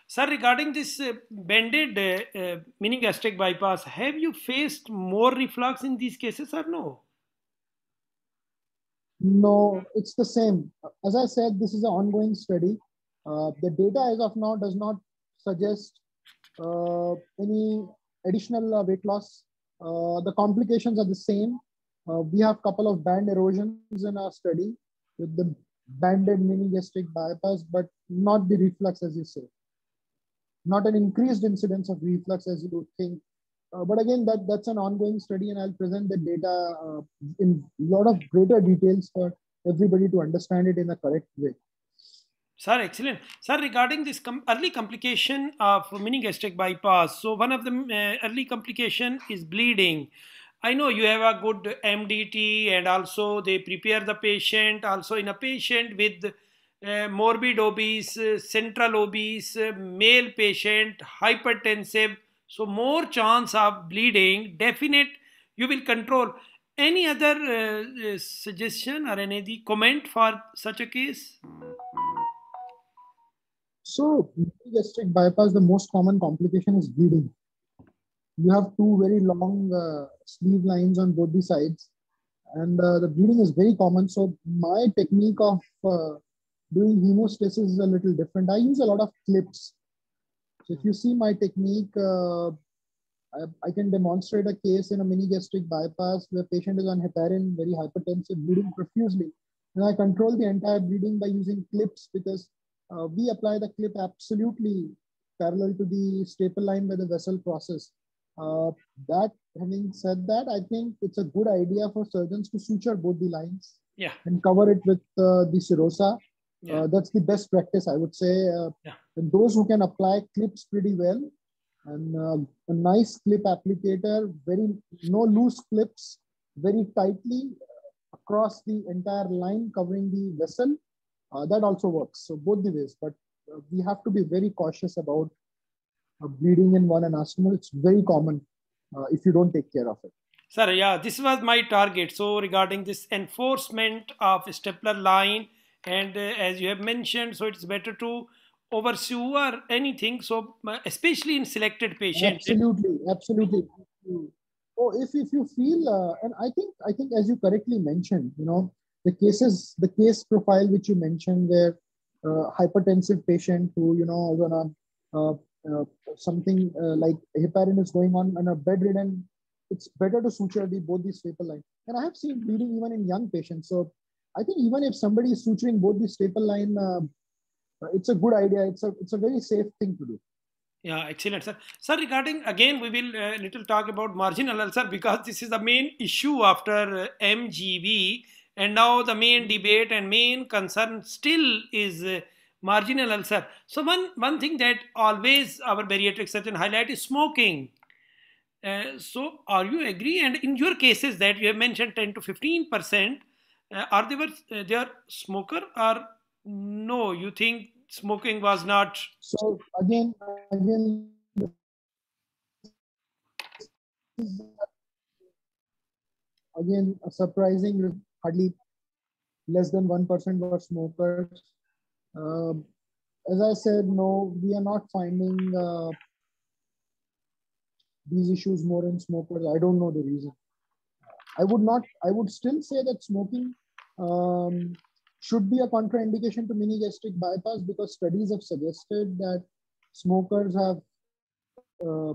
[SPEAKER 1] Sir, regarding this uh, banded uh, uh, mini gastric bypass, have you faced more reflux in these cases or no?
[SPEAKER 2] No, it's the same. As I said, this is an ongoing study. Uh, the data as of now does not suggest any additional uh, weight loss. Uh, the complications are the same. Uh, we have a couple of band erosions in our study with the banded mini gastric bypass, but not the reflux as you say. Not an increased incidence of reflux as you think uh, but again, that that's an ongoing study, and I'll present the data uh, in a lot of greater details for everybody to understand it in a correct way.
[SPEAKER 1] Sir, excellent. Sir, regarding this com early complication of mini gastric bypass, so one of the uh, early complication is bleeding. I know you have a good MDT and also they prepare the patient also in a patient with uh, morbid obese, uh, central obese, uh, male patient, hypertensive, so more chance of bleeding, definite you will control. Any other uh, uh, suggestion or any comment for such a case?
[SPEAKER 2] So gastric bypass, the most common complication is bleeding. You have two very long uh, sleeve lines on both the sides and uh, the bleeding is very common. So my technique of uh, doing hemostasis is a little different. I use a lot of clips so if you see my technique, uh, I, I, can demonstrate a case in a mini gastric bypass where patient is on heparin, very hypertensive, bleeding profusely. And I control the entire bleeding by using clips because uh, we apply the clip absolutely parallel to the staple line by the vessel process. Uh, that having said that, I think it's a good idea for surgeons to suture both the lines
[SPEAKER 1] yeah.
[SPEAKER 2] and cover it with uh, the serosa. Yeah. Uh, that's the best practice, I would say. Uh,
[SPEAKER 1] yeah.
[SPEAKER 2] And those who can apply clips pretty well and uh, a nice clip applicator, very no loose clips, very tightly across the entire line covering the vessel. Uh, that also works. So both the ways, but uh, we have to be very cautious about uh, bleeding in one anastomosis. It's very common uh, if you don't take care of it.
[SPEAKER 1] Sir, yeah, this was my target. So regarding this enforcement of stapler line, and uh, as you have mentioned, so it's better to oversew or anything. So uh, especially in selected patients.
[SPEAKER 2] Absolutely, absolutely. Oh, if if you feel, uh, and I think I think as you correctly mentioned, you know, the cases, the case profile which you mentioned, where uh, hypertensive patient who you know is on a uh, uh, something uh, like heparin is going on and a bedridden, it's better to suture the both these staple line. And I have seen bleeding even in young patients. So I think even if somebody is suturing both the staple line, uh, it's a good idea. It's a it's a very safe thing to do.
[SPEAKER 1] Yeah, excellent, sir. Sir, regarding again, we will uh, little talk about marginal ulcer because this is the main issue after uh, MGB, and now the main debate and main concern still is uh, marginal ulcer. So one one thing that always our bariatric surgeon highlight is smoking. Uh, so are you agree? And in your cases that you have mentioned, ten to fifteen percent, uh, are they were uh, they are smoker or no? You think smoking was not.
[SPEAKER 2] So again, again, again, a surprising, hardly less than one percent were smokers. Uh, as I said, no, we are not finding uh, these issues more in smokers. I don't know the reason. I would not. I would still say that smoking um, should be a contraindication to mini gastric bypass because studies have suggested that smokers have uh,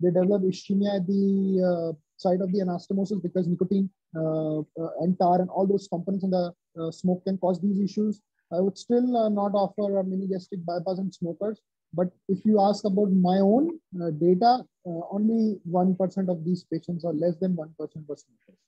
[SPEAKER 2] they develop ischemia at the uh, site of the anastomosis because nicotine uh, uh and tar and all those components in the uh, smoke can cause these issues. I would still uh, not offer a mini gastric bypass in smokers. But if you ask about my own data, only 1% of these patients or less than 1% were smokers.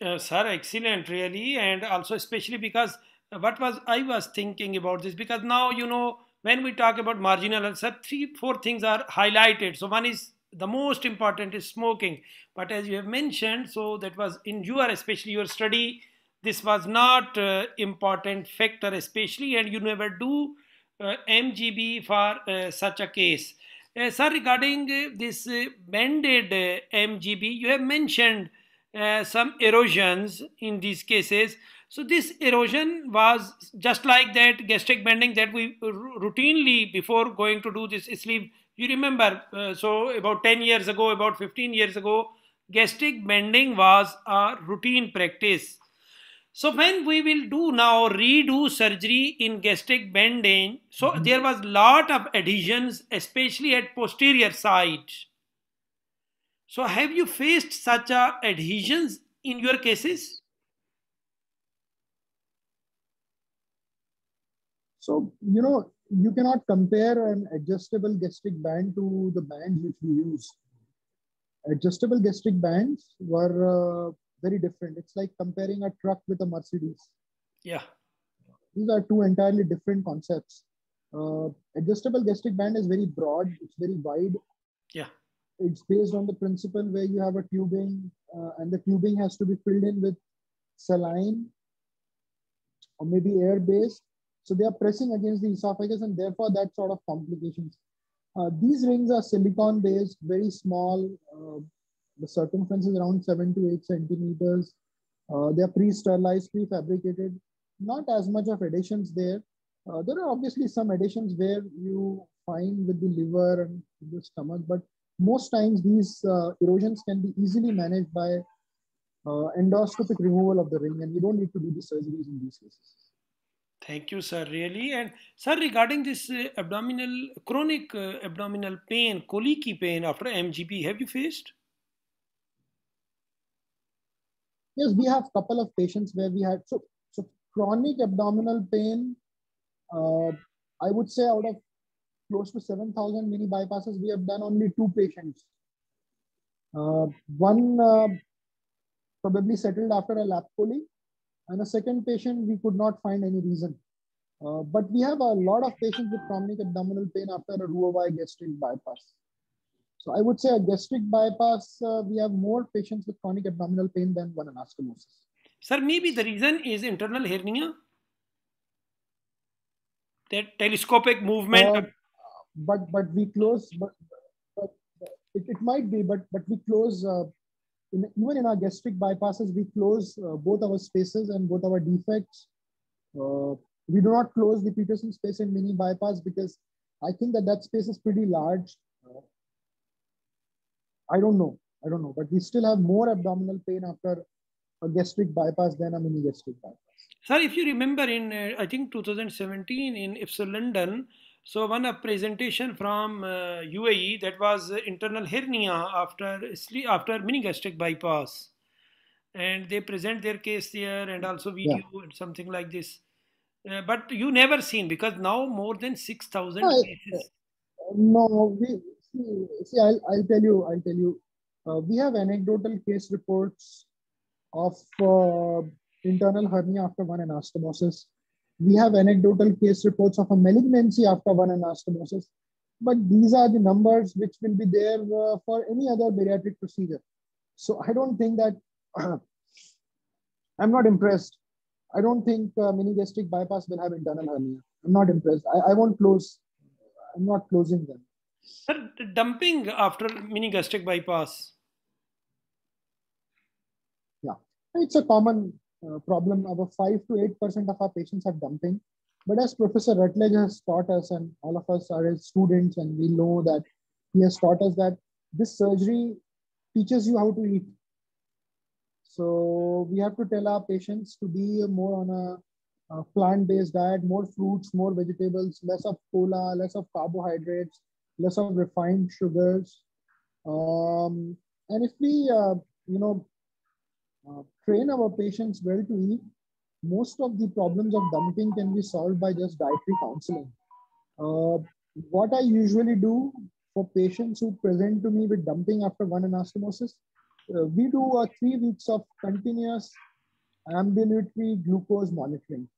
[SPEAKER 1] Uh, sir, excellent, really, and also especially because what was I was thinking about this because now you know when we talk about marginal ulcer, three four things are highlighted. So one is the most important is smoking, but as you have mentioned, so that was in your especially your study, this was not uh, important factor especially, and you never do uh, MGB for uh, such a case. Uh, sir, regarding this banded MGB, you have mentioned uh, some erosions in these cases. So this erosion was just like that gastric banding that we routinely before going to do this sleeve. You remember, uh, so about 10 years ago, about 15 years ago, gastric banding was a routine practice. So when we will do now redo surgery in gastric banding, so mm -hmm. there was lot of adhesions, especially at posterior side. So have you faced such uh, adhesions in your cases?
[SPEAKER 2] So, you know, you cannot compare an adjustable gastric band to the bands which we use. Adjustable gastric bands were uh, very different. It's like comparing a truck with a Mercedes.
[SPEAKER 1] Yeah.
[SPEAKER 2] These are two entirely different concepts. Uh, adjustable gastric band is very broad, it's very wide.
[SPEAKER 1] Yeah
[SPEAKER 2] it's based on the principle where you have a tubing uh, and the tubing has to be filled in with saline or maybe air based. So they are pressing against the esophagus and therefore that sort of complications. Uh, these rings are silicon based, very small. Uh, the circumference is around seven to eight centimeters. Uh, they are pre-sterilized, pre-fabricated. Not as much of adhesions there. Uh, there are obviously some adhesions where you find with the liver and the stomach, but most times these uh, erosions can be easily managed by uh, endoscopic removal of the ring and you don't need to do the surgeries in these cases.
[SPEAKER 1] Thank you, sir. Really, and sir, regarding this uh, abdominal chronic uh, abdominal pain, colicky pain after MGB, have you faced?
[SPEAKER 2] Yes, we have a couple of patients where we had so so chronic abdominal pain. Uh, I would say out of close to 7,000 mini bypasses, we have done only two patients. Uh, one uh, probably settled after a lap chole, and a second patient we could not find any reason. Uh, but we have a lot of patients with chronic abdominal pain after a Roux-en-Y gastric bypass. So I would say a gastric bypass, uh, we have more patients with chronic abdominal pain than one anastomosis.
[SPEAKER 1] Sir, maybe the reason is internal hernia? That telescopic movement?
[SPEAKER 2] Uh, but but we close, but, but it, it might be, but but we close, uh, in, even in our gastric bypasses, we close uh, both our spaces and both our defects. Uh, we do not close the Petersen space in mini bypass because I think that that space is pretty large. Uh, I don't know. I don't know. But we still have more abdominal pain after a gastric bypass than a mini gastric bypass.
[SPEAKER 1] Sir, if you remember in, uh, I think 2017 in IFSO London, so one a presentation from uh, UAE that was internal hernia after after mini gastric bypass, and they present their case there and also video yeah. and something like this. Uh, but you never seen because now more than six thousand cases.
[SPEAKER 2] No, we see, see I'll, I'll tell you, I'll tell you. Uh, we have anecdotal case reports of uh, internal hernia after one anastomosis. We have anecdotal case reports of a malignancy after one anastomosis. But these are the numbers which will be there uh, for any other bariatric procedure. So I don't think that, I'm not impressed. I don't think uh, mini gastric bypass will have internal hernia. I'm not impressed. I, I won't close. I'm not closing them.
[SPEAKER 1] Sir, dumping after mini gastric bypass.
[SPEAKER 2] Yeah, it's a common uh, problem. About 5 to 8% of our patients have dumping. But as Professor Rutledge has taught us, and all of us are his students, and we know that he has taught us that this surgery teaches you how to eat. So we have to tell our patients to be more on a, a plant-based diet, more fruits, more vegetables, less of cola, less of carbohydrates, less of refined sugars. Um, and if we, uh, you know, uh, train our patients well to eat, most of the problems of dumping can be solved by just dietary counseling. Uh, what I usually do for patients who present to me with dumping after one anastomosis, uh, we do uh, three weeks of continuous ambulatory glucose monitoring.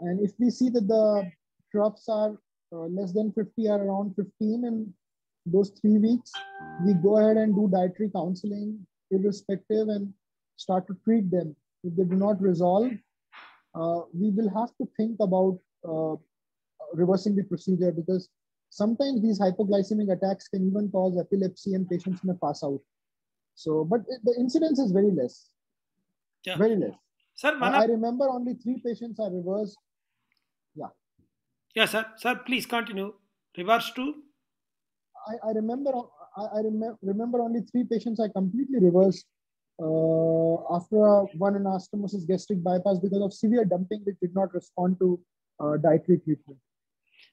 [SPEAKER 2] And if we see that the troughs are uh, less than 50 or around 15 in those three weeks, we go ahead and do dietary counseling irrespective and start to treat them. If they do not resolve, uh, we will have to think about uh, reversing the procedure because sometimes these hypoglycemic attacks can even cause epilepsy and patients may pass out. So, but the incidence is very less. Yeah. Very less. Sir, I, I remember only three patients are reversed. Yeah.
[SPEAKER 1] Yeah, sir. Sir, please continue. Reverse to?
[SPEAKER 2] I, I remember I, I rem- remember only three patients I completely reversed uh, after one anastomosis gastric bypass because of severe dumping which did not respond to uh, dietary treatment.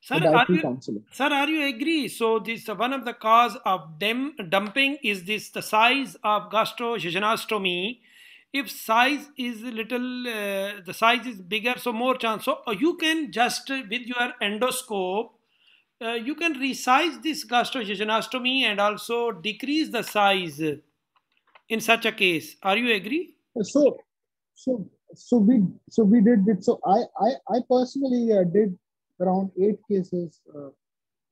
[SPEAKER 1] Sir, are you, counseling. sir, are you agree? So this uh, one of the cause of dem- dumping is this the size of gastrojejunostomy if size is little uh, the size is bigger so more chance so uh, you can just uh, with your endoscope uh, you can resize this gastrojejunostomy and also decrease the size in such a case are you agree
[SPEAKER 2] so so so we so we did it so i i, I personally uh, did around eight cases uh,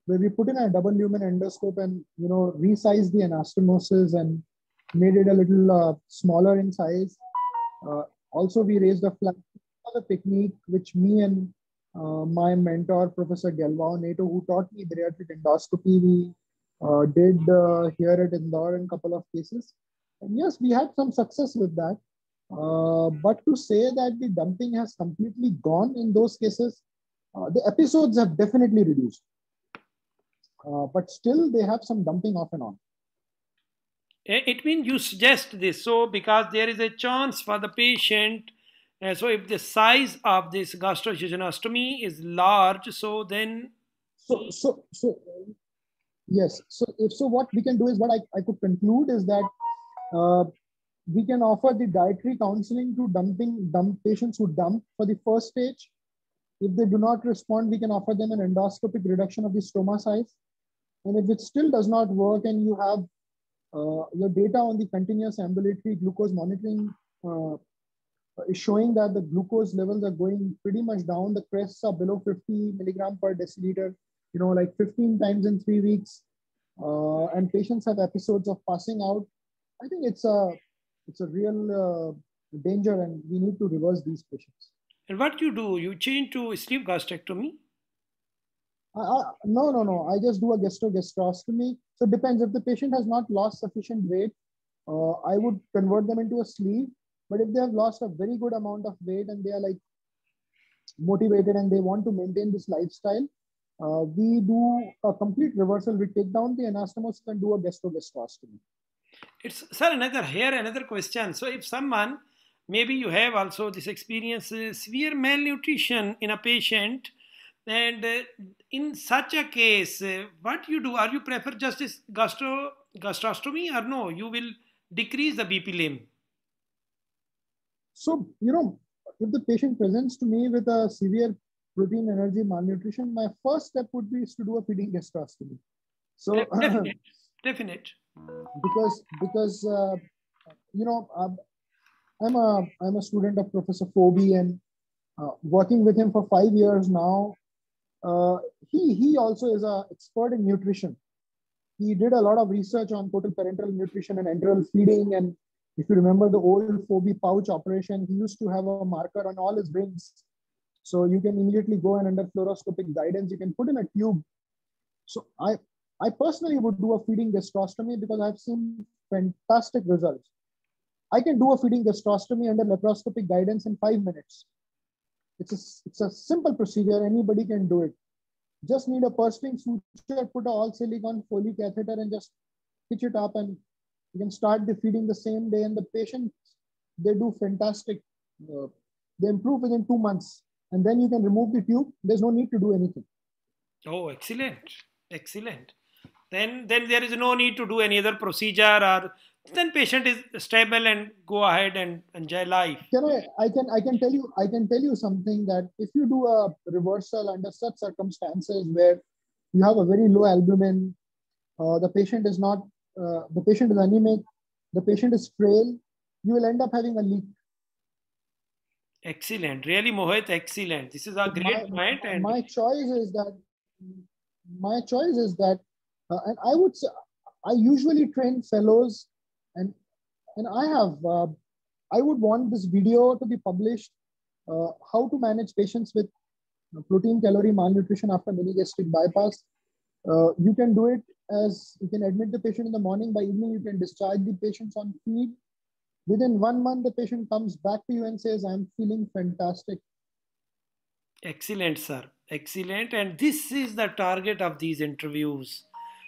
[SPEAKER 2] where we put in a double lumen endoscope and you know resize the anastomosis and made it a little uh, smaller in size. Uh, also, we raised a flag a technique which me and uh, my mentor, Professor Galvao Neto, who taught me bariatric endoscopy, we uh, did uh, here at Indore in a couple of cases. And yes, we had some success with that. Uh, but to say that the dumping has completely gone in those cases, the episodes have definitely reduced. but still, they have some dumping off and on.
[SPEAKER 1] It means you suggest this. So, because there is a chance for the patient Uh, so if the size of this gastrojejunostomy is large, so then
[SPEAKER 2] so so so yes. So if so, what we can do is what I, I could conclude is that uh, we can offer the dietary counseling to dumping dump patients who dump for the first stage. If they do not respond, we can offer them an endoscopic reduction of the stoma size. And if it still does not work and you have uh, your data on the continuous ambulatory glucose monitoring uh, is showing that the glucose levels are going pretty much down. The crests are below 50 milligram per deciliter, you know, like 15 times in three weeks. Uh, and patients have episodes of passing out. I think it's a it's a real uh, danger, and we need to reverse these patients.
[SPEAKER 1] And what you do? You change to sleeve gastrectomy?
[SPEAKER 2] no, no, no. I just do a gastrogastrostomy. So it depends. If the patient has not lost sufficient weight, uh, I would convert them into a sleeve. But if they have lost a very good amount of weight and they are like motivated and they want to maintain this lifestyle, uh, we do a complete reversal. We take down the anastomosis and do a gastrogastrostomy.
[SPEAKER 1] It's sir another here another question. So if someone maybe you have also this experience uh, severe malnutrition in a patient and uh, in such a case uh, what you do? Are you prefer just this gastro gastrostomy or no? You will decrease the bp limb.
[SPEAKER 2] So you know if the patient presents to me with a severe protein energy malnutrition my first step would be is to do a feeding gastrostomy. So
[SPEAKER 1] definite,
[SPEAKER 2] because because uh, you know um, I'm a I'm a student of Professor Fobi and uh, working with him for five years now. Uh, he he also is an expert in nutrition. He did a lot of research on total parental nutrition and enteral feeding. And if you remember the old Fobi pouch operation, he used to have a marker on all his rings. So you can immediately go and under fluoroscopic guidance, you can put in a tube. So I I personally would do a feeding gastrostomy because I've seen fantastic results. I can do a feeding gastrostomy under laparoscopic guidance in five minutes. It's a, it's a simple procedure. Anybody can do it. Just need a pursing suture, put a all silicon Foley catheter and just pitch it up and you can start the feeding the same day. And the patient, they do fantastic. Uh, they improve within two months. And then you can remove the tube. There's no need to do anything.
[SPEAKER 1] Oh, excellent. Excellent. Then, then there is no need to do any other procedure or then patient is stable and go ahead and enjoy life.
[SPEAKER 2] Can i i can i can tell you i can tell you something that if you do a reversal under such circumstances where you have a very low albumin uh, the patient is not uh, the patient is anemic the patient is frail you will end up having a leak.
[SPEAKER 1] Excellent. Really mohit excellent. This is a great
[SPEAKER 2] my,
[SPEAKER 1] point and
[SPEAKER 2] my choice is that my choice is that uh, and i would say i usually train fellows and and I have uh, I would want this video to be published uh, how to manage patients with protein calorie malnutrition after mini gastric bypass. Uh, you can do it as you can admit the patient in the morning. By evening, you can discharge the patients on feed. Within one month, the patient comes back to you and says, "I'm feeling fantastic."
[SPEAKER 1] Excellent, sir. Excellent. And this is the target of these interviews.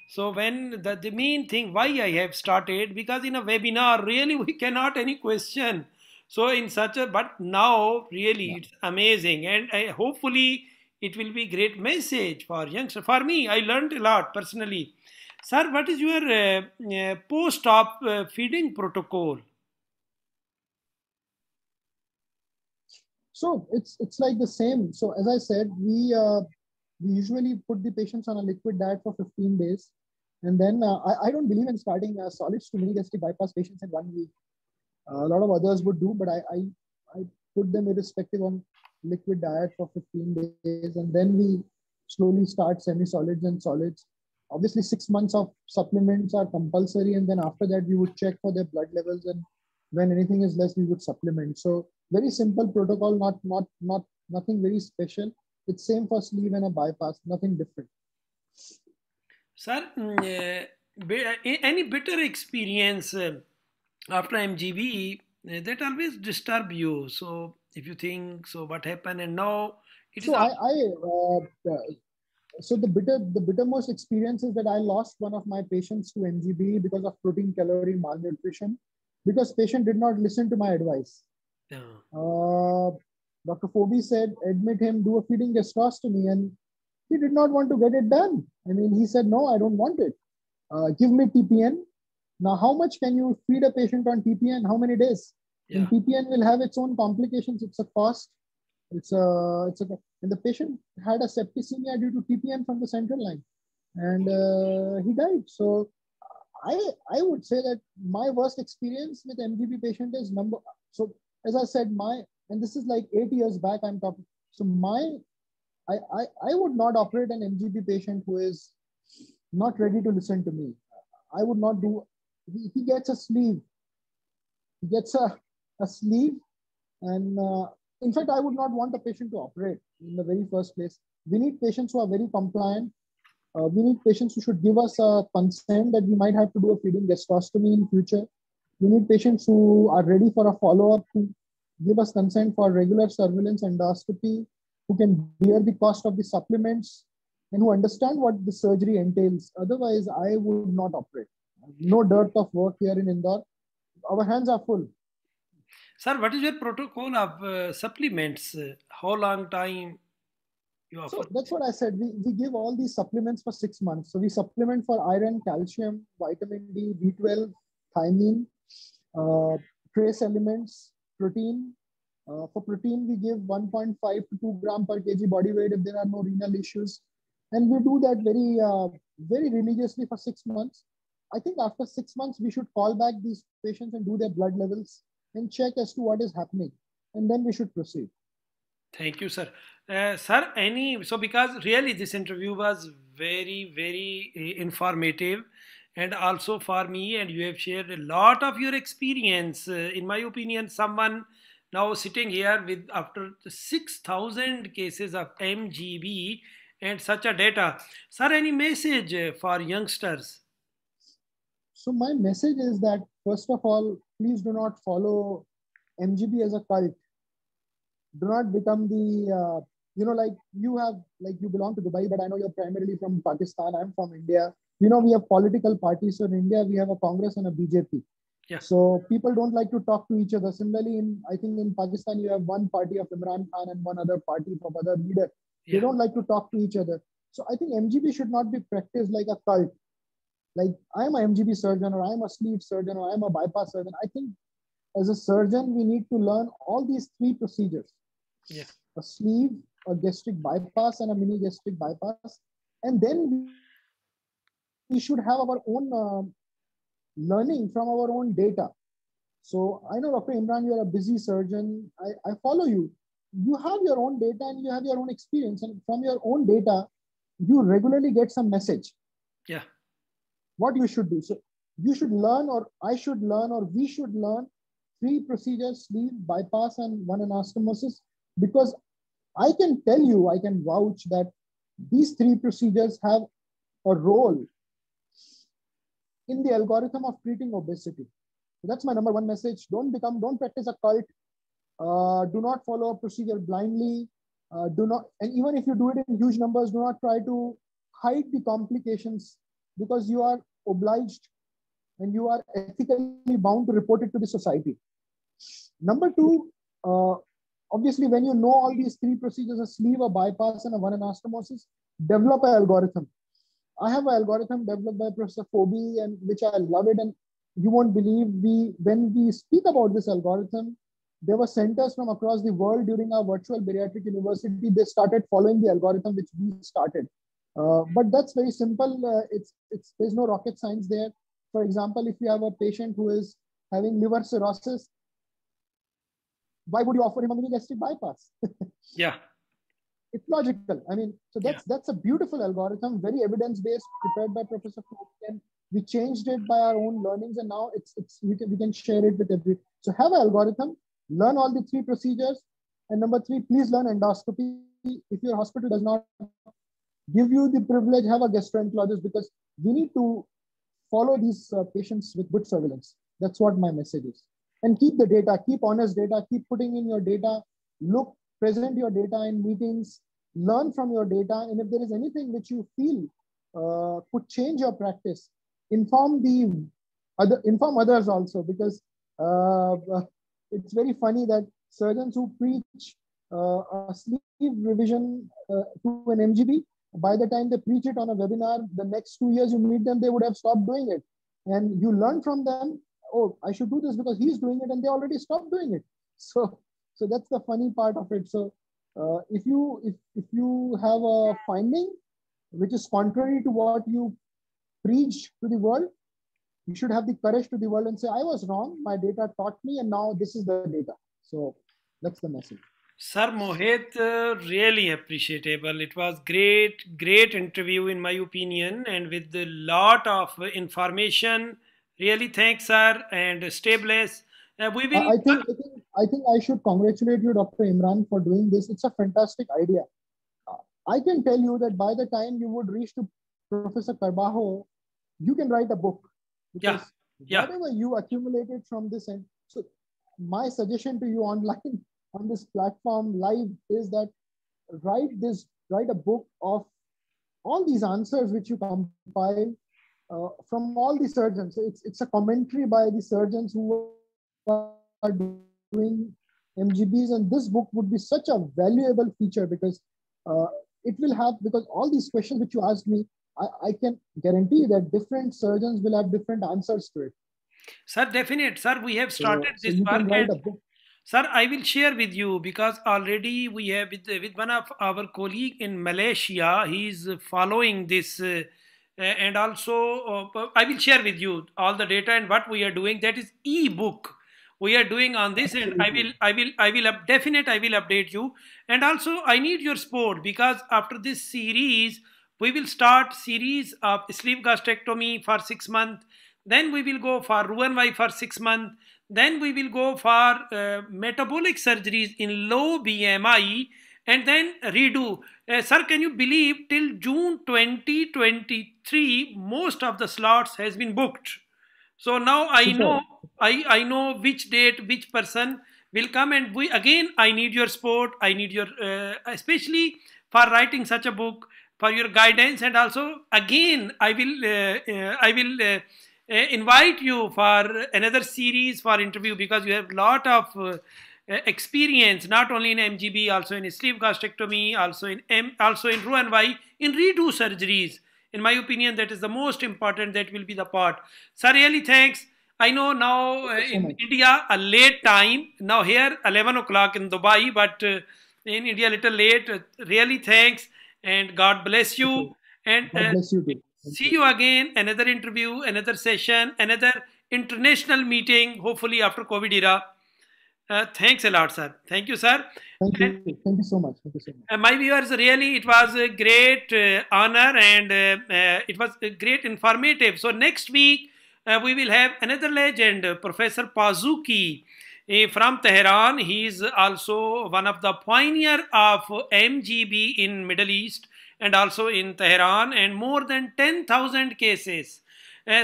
[SPEAKER 1] So when the, the main thing why I have started because in a webinar really we cannot any question. So in such a but now really yeah. it's amazing and I, hopefully it will be great message for youngsters. For me, I learned a lot personally. Sir, what is your uh, uh, post-op uh, feeding protocol?
[SPEAKER 2] So it's it's like the same. So as I said, we uh, we usually put the patients on a liquid diet for 15 days. And then uh, I, I, don't believe in starting uh, solids to mini gastric bypass patients in one week. Uh, a lot of others would do, but I, I, I put them irrespective on liquid diet for 15 days. And then we slowly start semi-solids and solids. Obviously, six months of supplements are compulsory. And then after that, we would check for their blood levels. And when anything is less, we would supplement. So very simple protocol, not, not, not, nothing very special. It's same for sleeve and a bypass, nothing different.
[SPEAKER 1] Sir, mm, uh, any bitter experience uh, after MGB uh, that always disturb you. So if you think so, what happened and now
[SPEAKER 2] it so is. I, I uh, so the bitter the bittermost experience is that I lost one of my patients to MGB because of protein calorie malnutrition because patient did not listen to my advice. Uh, Dr. Fobi said, admit him, do a feeding gastrostomy. And he did not want to get it done. I mean, he said, no, I don't want it. Uh, give me TPN. Now, how much can you feed a patient on TPN? How many days?
[SPEAKER 1] Yeah.
[SPEAKER 2] And TPN will have its own complications. It's a cost. It's a, it's a, and the patient had a septicemia due to TPN from the central line, and uh, he died. So, I I would say that my worst experience with MGB patient is number. So, as I said, my and this is like eight years back. I'm talking. So my, I I, I would not operate an MGB patient who is not ready to listen to me. I would not do. He, he gets a sleeve. He gets a a sleeve, and uh, in fact, I would not want a patient to operate in the very first place. We need patients who are very compliant. Uh, we need patients who should give us a consent that we might have to do a feeding gastrostomy in future. We need patients who are ready for a follow-up, who give us consent for regular surveillance endoscopy, who can bear the cost of the supplements, and who understand what the surgery entails. Otherwise, I would not operate. No dearth of work here in Indore. Our hands are full.
[SPEAKER 1] Sir, what is your protocol of uh, supplements? How long time you offer?
[SPEAKER 2] So that's what I said. We, we give all these supplements for six months. So we supplement for iron, calcium, vitamin D, B12, thiamine, uh, trace elements, protein. Uh, for protein, we give 1.5 to 2 gram per kg body weight if there are no renal issues. And we do that very, uh, very religiously for six months. I think after six months, we should call back these patients and do their blood levels and check as to what is happening. And then we should proceed.
[SPEAKER 1] Thank you, sir. Uh, sir, any so because really this interview was very, very uh, informative, and also for me, and you have shared a lot of your experience. Uh, in my opinion, someone now sitting here with after six thousand cases of MGB and such a data, sir, any message uh, for youngsters?
[SPEAKER 2] So my message is that first of all, please do not follow MGB as a cult. Do not become the, uh, you know, like you have, like you belong to Dubai, but I know you're primarily from Pakistan. I'm from India. You know, we have political parties. So in India, we have a Congress and a BJP.
[SPEAKER 1] Yeah.
[SPEAKER 2] So people don't like to talk to each other. Similarly, in I think in Pakistan, you have one party of Imran Khan and one other party of other leader. Yeah. They don't like to talk to each other. So I think MGB should not be practiced like a cult like I'm a MGB surgeon or I'm a sleeve surgeon or I'm a bypass surgeon. I think as a surgeon, we need to learn all these three procedures.
[SPEAKER 1] Yeah.
[SPEAKER 2] A sleeve, a gastric bypass, and a mini gastric bypass. And then we should have our own uh, learning from our own data. So I know, Dr. Imran, you're a busy surgeon. I, I follow you. You have your own data and you have your own experience. And from your own data, you regularly get some message.
[SPEAKER 1] Yeah
[SPEAKER 2] what you should do. So you should learn, or I should learn, or we should learn three procedures, sleeve, bypass, and one anastomosis, because I can tell you, I can vouch that these three procedures have a role in the algorithm of treating obesity. So that's my number one message. Don't become, don't practice a cult. Uh, do not follow a procedure blindly. Uh, do not, and even if you do it in huge numbers, do not try to hide the complications because you are obliged and you are ethically bound to report it to the society. Number two, uh, obviously, when you know all these three procedures, a sleeve, a bypass, and a one anastomosis, develop an algorithm. I have an algorithm developed by Professor Fobi, and which I love it. And you won't believe we when we speak about this algorithm, there were centers from across the world during our virtual bariatric university. They started following the algorithm which we started. Uh, but that's very simple. Uh, it's, it's, there's no rocket science there. For example, if you have a patient who is having liver cirrhosis, why would you offer him a mini gastric bypass?
[SPEAKER 1] yeah.
[SPEAKER 2] It's logical. I mean, so that's yeah. that's a beautiful algorithm, very evidence-based, prepared by Professor and we changed it by our own learnings, and now it's it's we can we can share it with every. So have an algorithm, learn all the three procedures, and number three, please learn endoscopy. If your hospital does not give you the privilege, have a gastroenterologist because we need to follow these uh, patients with good surveillance. That's what my message is. And keep the data, keep honest data, keep putting in your data, look, present your data in meetings, learn from your data. And if there is anything which you feel uh, could change your practice, inform the other, inform others also because uh, it's very funny that surgeons who preach uh, a sleeve revision uh, to an MGB. By the time they preach it on a webinar, the next two years you meet them, they would have stopped doing it. And you learn from them, oh, I should do this because he's doing it and they already stopped doing it. So, so that's the funny part of it. So uh, if you if, if you have a finding which is contrary to what you preach to the world, you should have the courage to the world and say, I was wrong. My data taught me, and now this is the data. So that's the message.
[SPEAKER 1] Sir Mohit, uh, really appreciable. It was great, great interview in my opinion, and with a lot of information. Really, thanks, sir, and stay blessed. Uh, we will.
[SPEAKER 2] I think, I think I think I should congratulate you, Dr. Imran, for doing this. It's a fantastic idea. I can tell you that by the time you would reach to Professor Carbajo, you can write a book.
[SPEAKER 1] Yeah. Yeah.
[SPEAKER 2] Whatever you accumulated from this, and so my suggestion to you online on this platform live is that write this write a book of all these answers which you compile uh, from all the surgeons. So it's it's a commentary by the surgeons who are doing MGBs, and this book would be such a valuable feature because uh, it will have because all these questions which you asked me, I, I can guarantee that different surgeons will have different answers to it.
[SPEAKER 1] Sir, definite. Sir, we have started so, this so work. And, sir, I will share with you because already we have with, with one of our colleague in Malaysia, he is following this. Uh, and also, uh, I will share with you all the data and what we are doing. That is e-book we are doing on this and i will i will i will up, definite i will update you. And also i need your support because after this series we will start series of sleeve gastrectomy for six months. Then we will go for Roux-en-Y for six months. Then we will go for uh, metabolic surgeries in low bmi and then redo. Uh, sir can you believe till june 2023 most of the slots has been booked so now I know I, I know which date which person will come and we again I need your support I need your uh, especially for writing such a book for your guidance and also again I will uh, uh, I will uh, uh, invite you for another series for interview because you have lot of uh, experience not only in MGB also in sleeve gastrectomy also in M also in Roux-en-Y in redo surgeries in my opinion that is the most important that will be the part. Sir really thanks. I know now uh, in so india a late time. Now here 11 o'clock in dubai but uh, in india a little late. Uh, really thanks and god bless you. And
[SPEAKER 2] god uh, bless you too.
[SPEAKER 1] see you again another interview another session another international meeting hopefully after covid era. Uh, thanks a lot, sir. Thank you, sir.
[SPEAKER 2] Thank you. Thank you so much. Thank you so much.
[SPEAKER 1] Uh, my viewers, really, it was a great uh, honor and uh, uh, it was great informative. So next week, uh, we will have another legend, Professor Pazouki from Tehran. He is also one of the pioneer of MGB in Middle East and also in Tehran and more than 10,000 cases.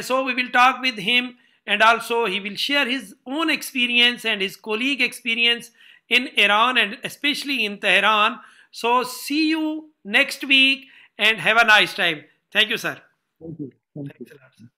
[SPEAKER 1] so we will talk with him and also he will share his own experience and his colleague experience in Iran and especially in Tehran. So see you next week and have a nice time. Thank you, sir.
[SPEAKER 2] Thank you. Thank you.